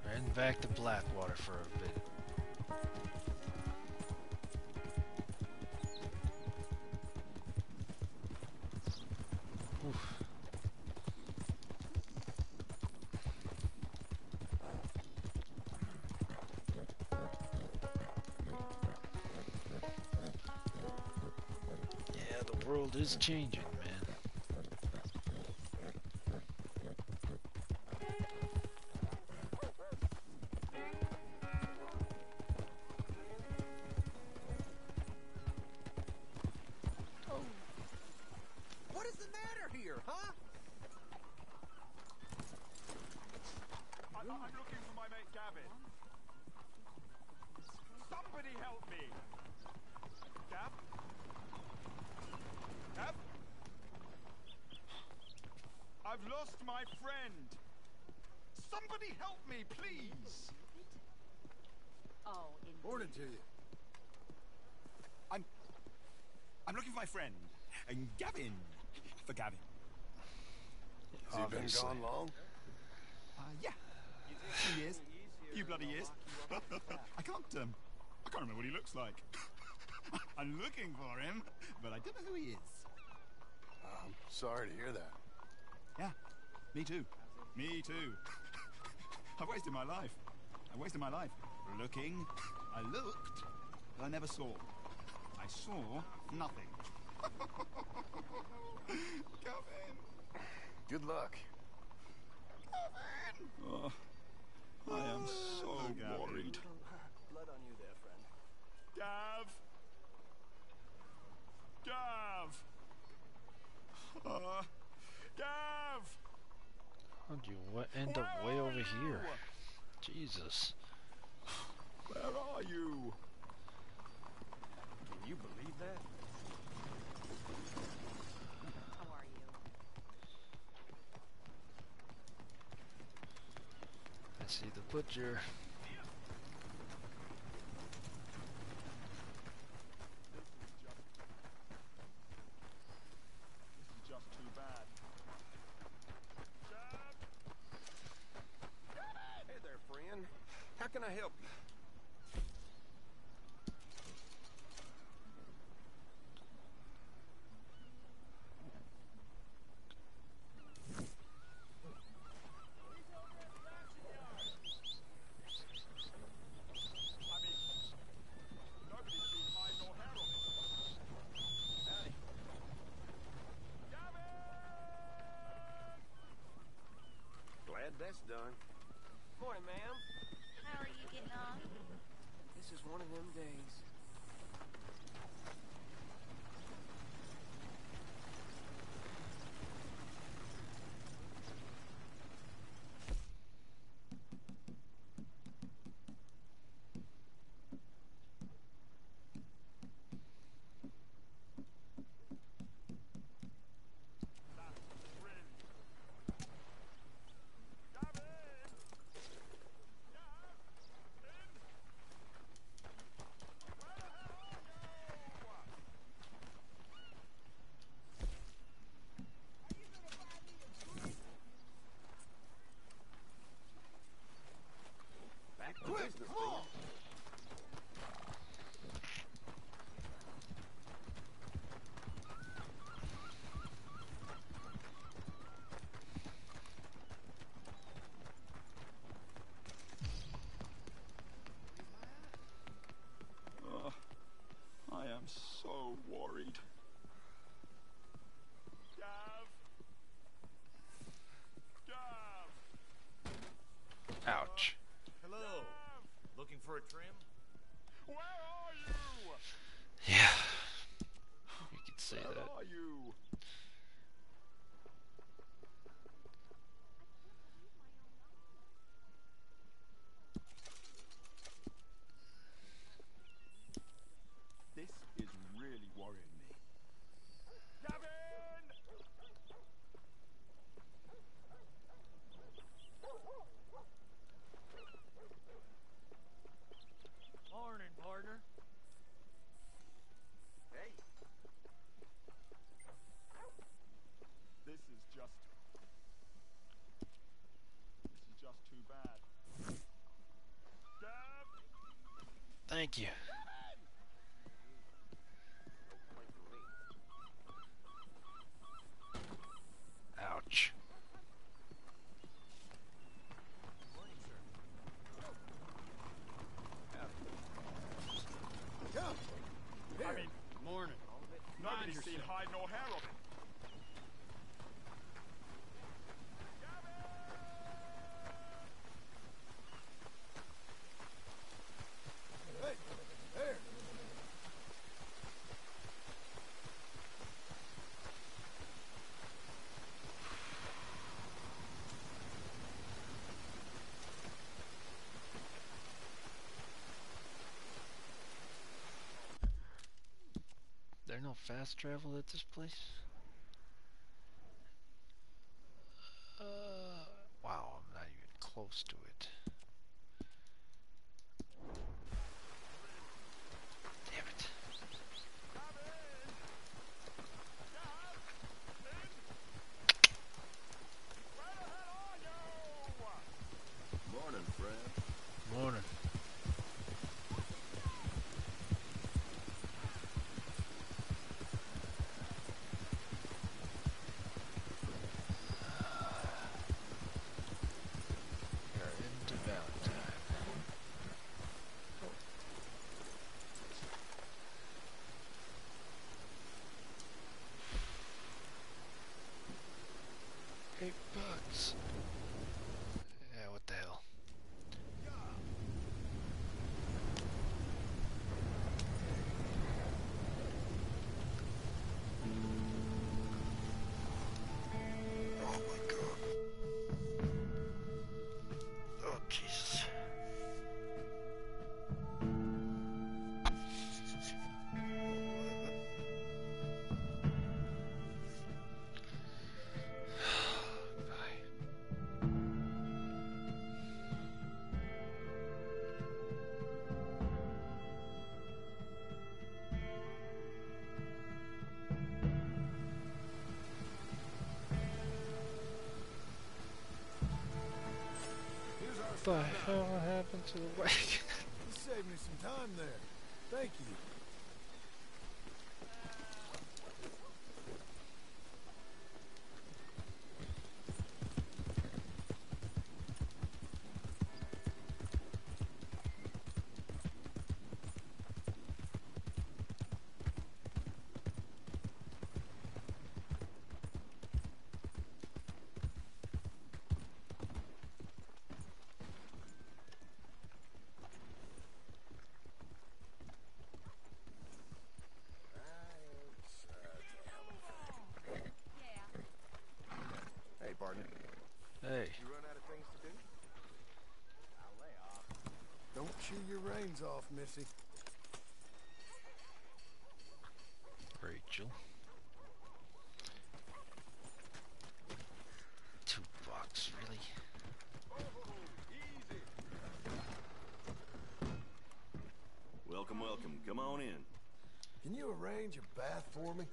we're heading back to Blackwater for a bit. Is changing, and Gavin. For Gavin. Has he been gone long? Uh, yeah. Few years. Few bloody years. I can't, um... I can't remember what he looks like. I'm looking for him, but I don't know who he is. I'm sorry to hear that. Yeah, me too. Me too. I've wasted my life. I wasted my life looking. I looked, but I never saw. I saw nothing. Gavin! Good luck. Gavin! Oh, I am so worried. Blood on you there, friend. Gav! Gav! Uh, Gav! How'd you wa- end up way over here? Jesus. Where are you believe that? How are you? I see the butcher. Hey there, friend. How can I help? Nobody's fast travel at this place? What the hell happened to the wagon? You saved me some time there. Thank you. Hey, partner. Hey. You run out of things to do? I'll lay off. Don't chew your reins off, Missy. Rachel. Two bucks, really? Welcome, welcome. Come on in. Can you arrange a bath for me?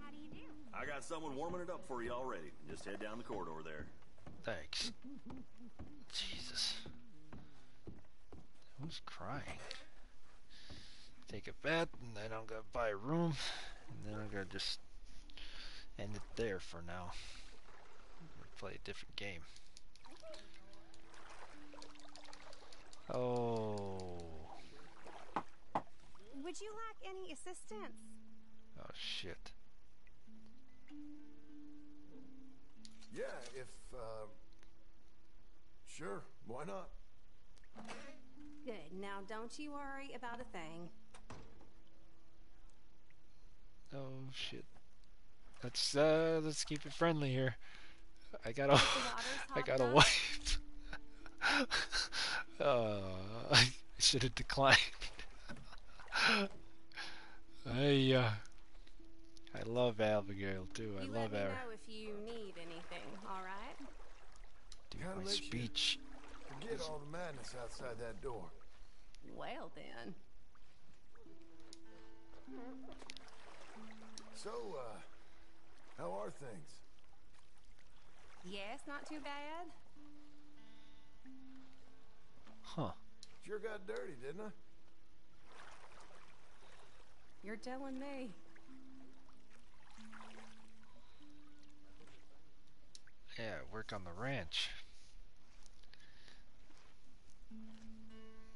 How do you do? I got someone warming it up for you already. Just head down the corridor there. Thanks. Jesus. Who's crying? Take a bath, and then I'm gonna buy a room, and then I'm gonna just end it there for now. Play a different game. Oh. Would you like any assistance? Oh shit. Yeah, if, uh... Sure, why not? Good. Now, don't you worry about a thing. Oh shit. Let's uh let's keep it friendly here. I got a I got a wife. uh, I should have declined. I uh I love Abigail too. I you love let me her. know if you need anything, all right? Dude, Kinda my makes you speech. Forget all the madness outside that door. Well, then. So, uh, how are things? Yes, not too bad. Huh. Sure got dirty, didn't I? You're telling me. Yeah, work on the ranch.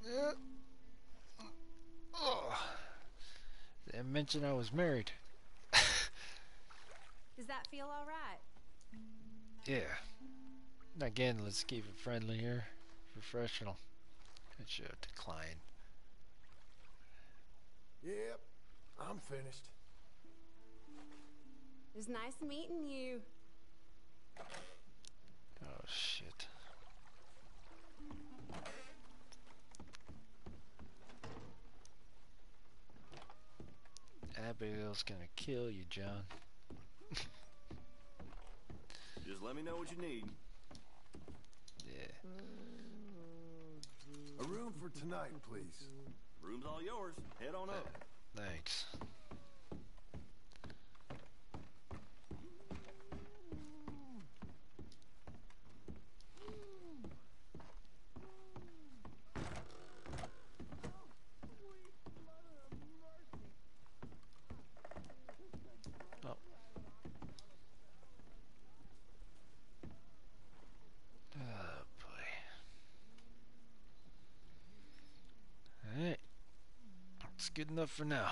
Yeah. Oh. Didn't mention I was married. Does that feel all right? Yeah. Again, let's keep it friendly here. Professional. I should have declined. Yep, I'm finished. It was nice meeting you. Oh shit. Abigail's gonna kill you, John. Just let me know what you need. Yeah. A room for tonight, please. Room's all yours. Head on up. Thanks. Oh. Oh boy. Alright. It's good enough for now.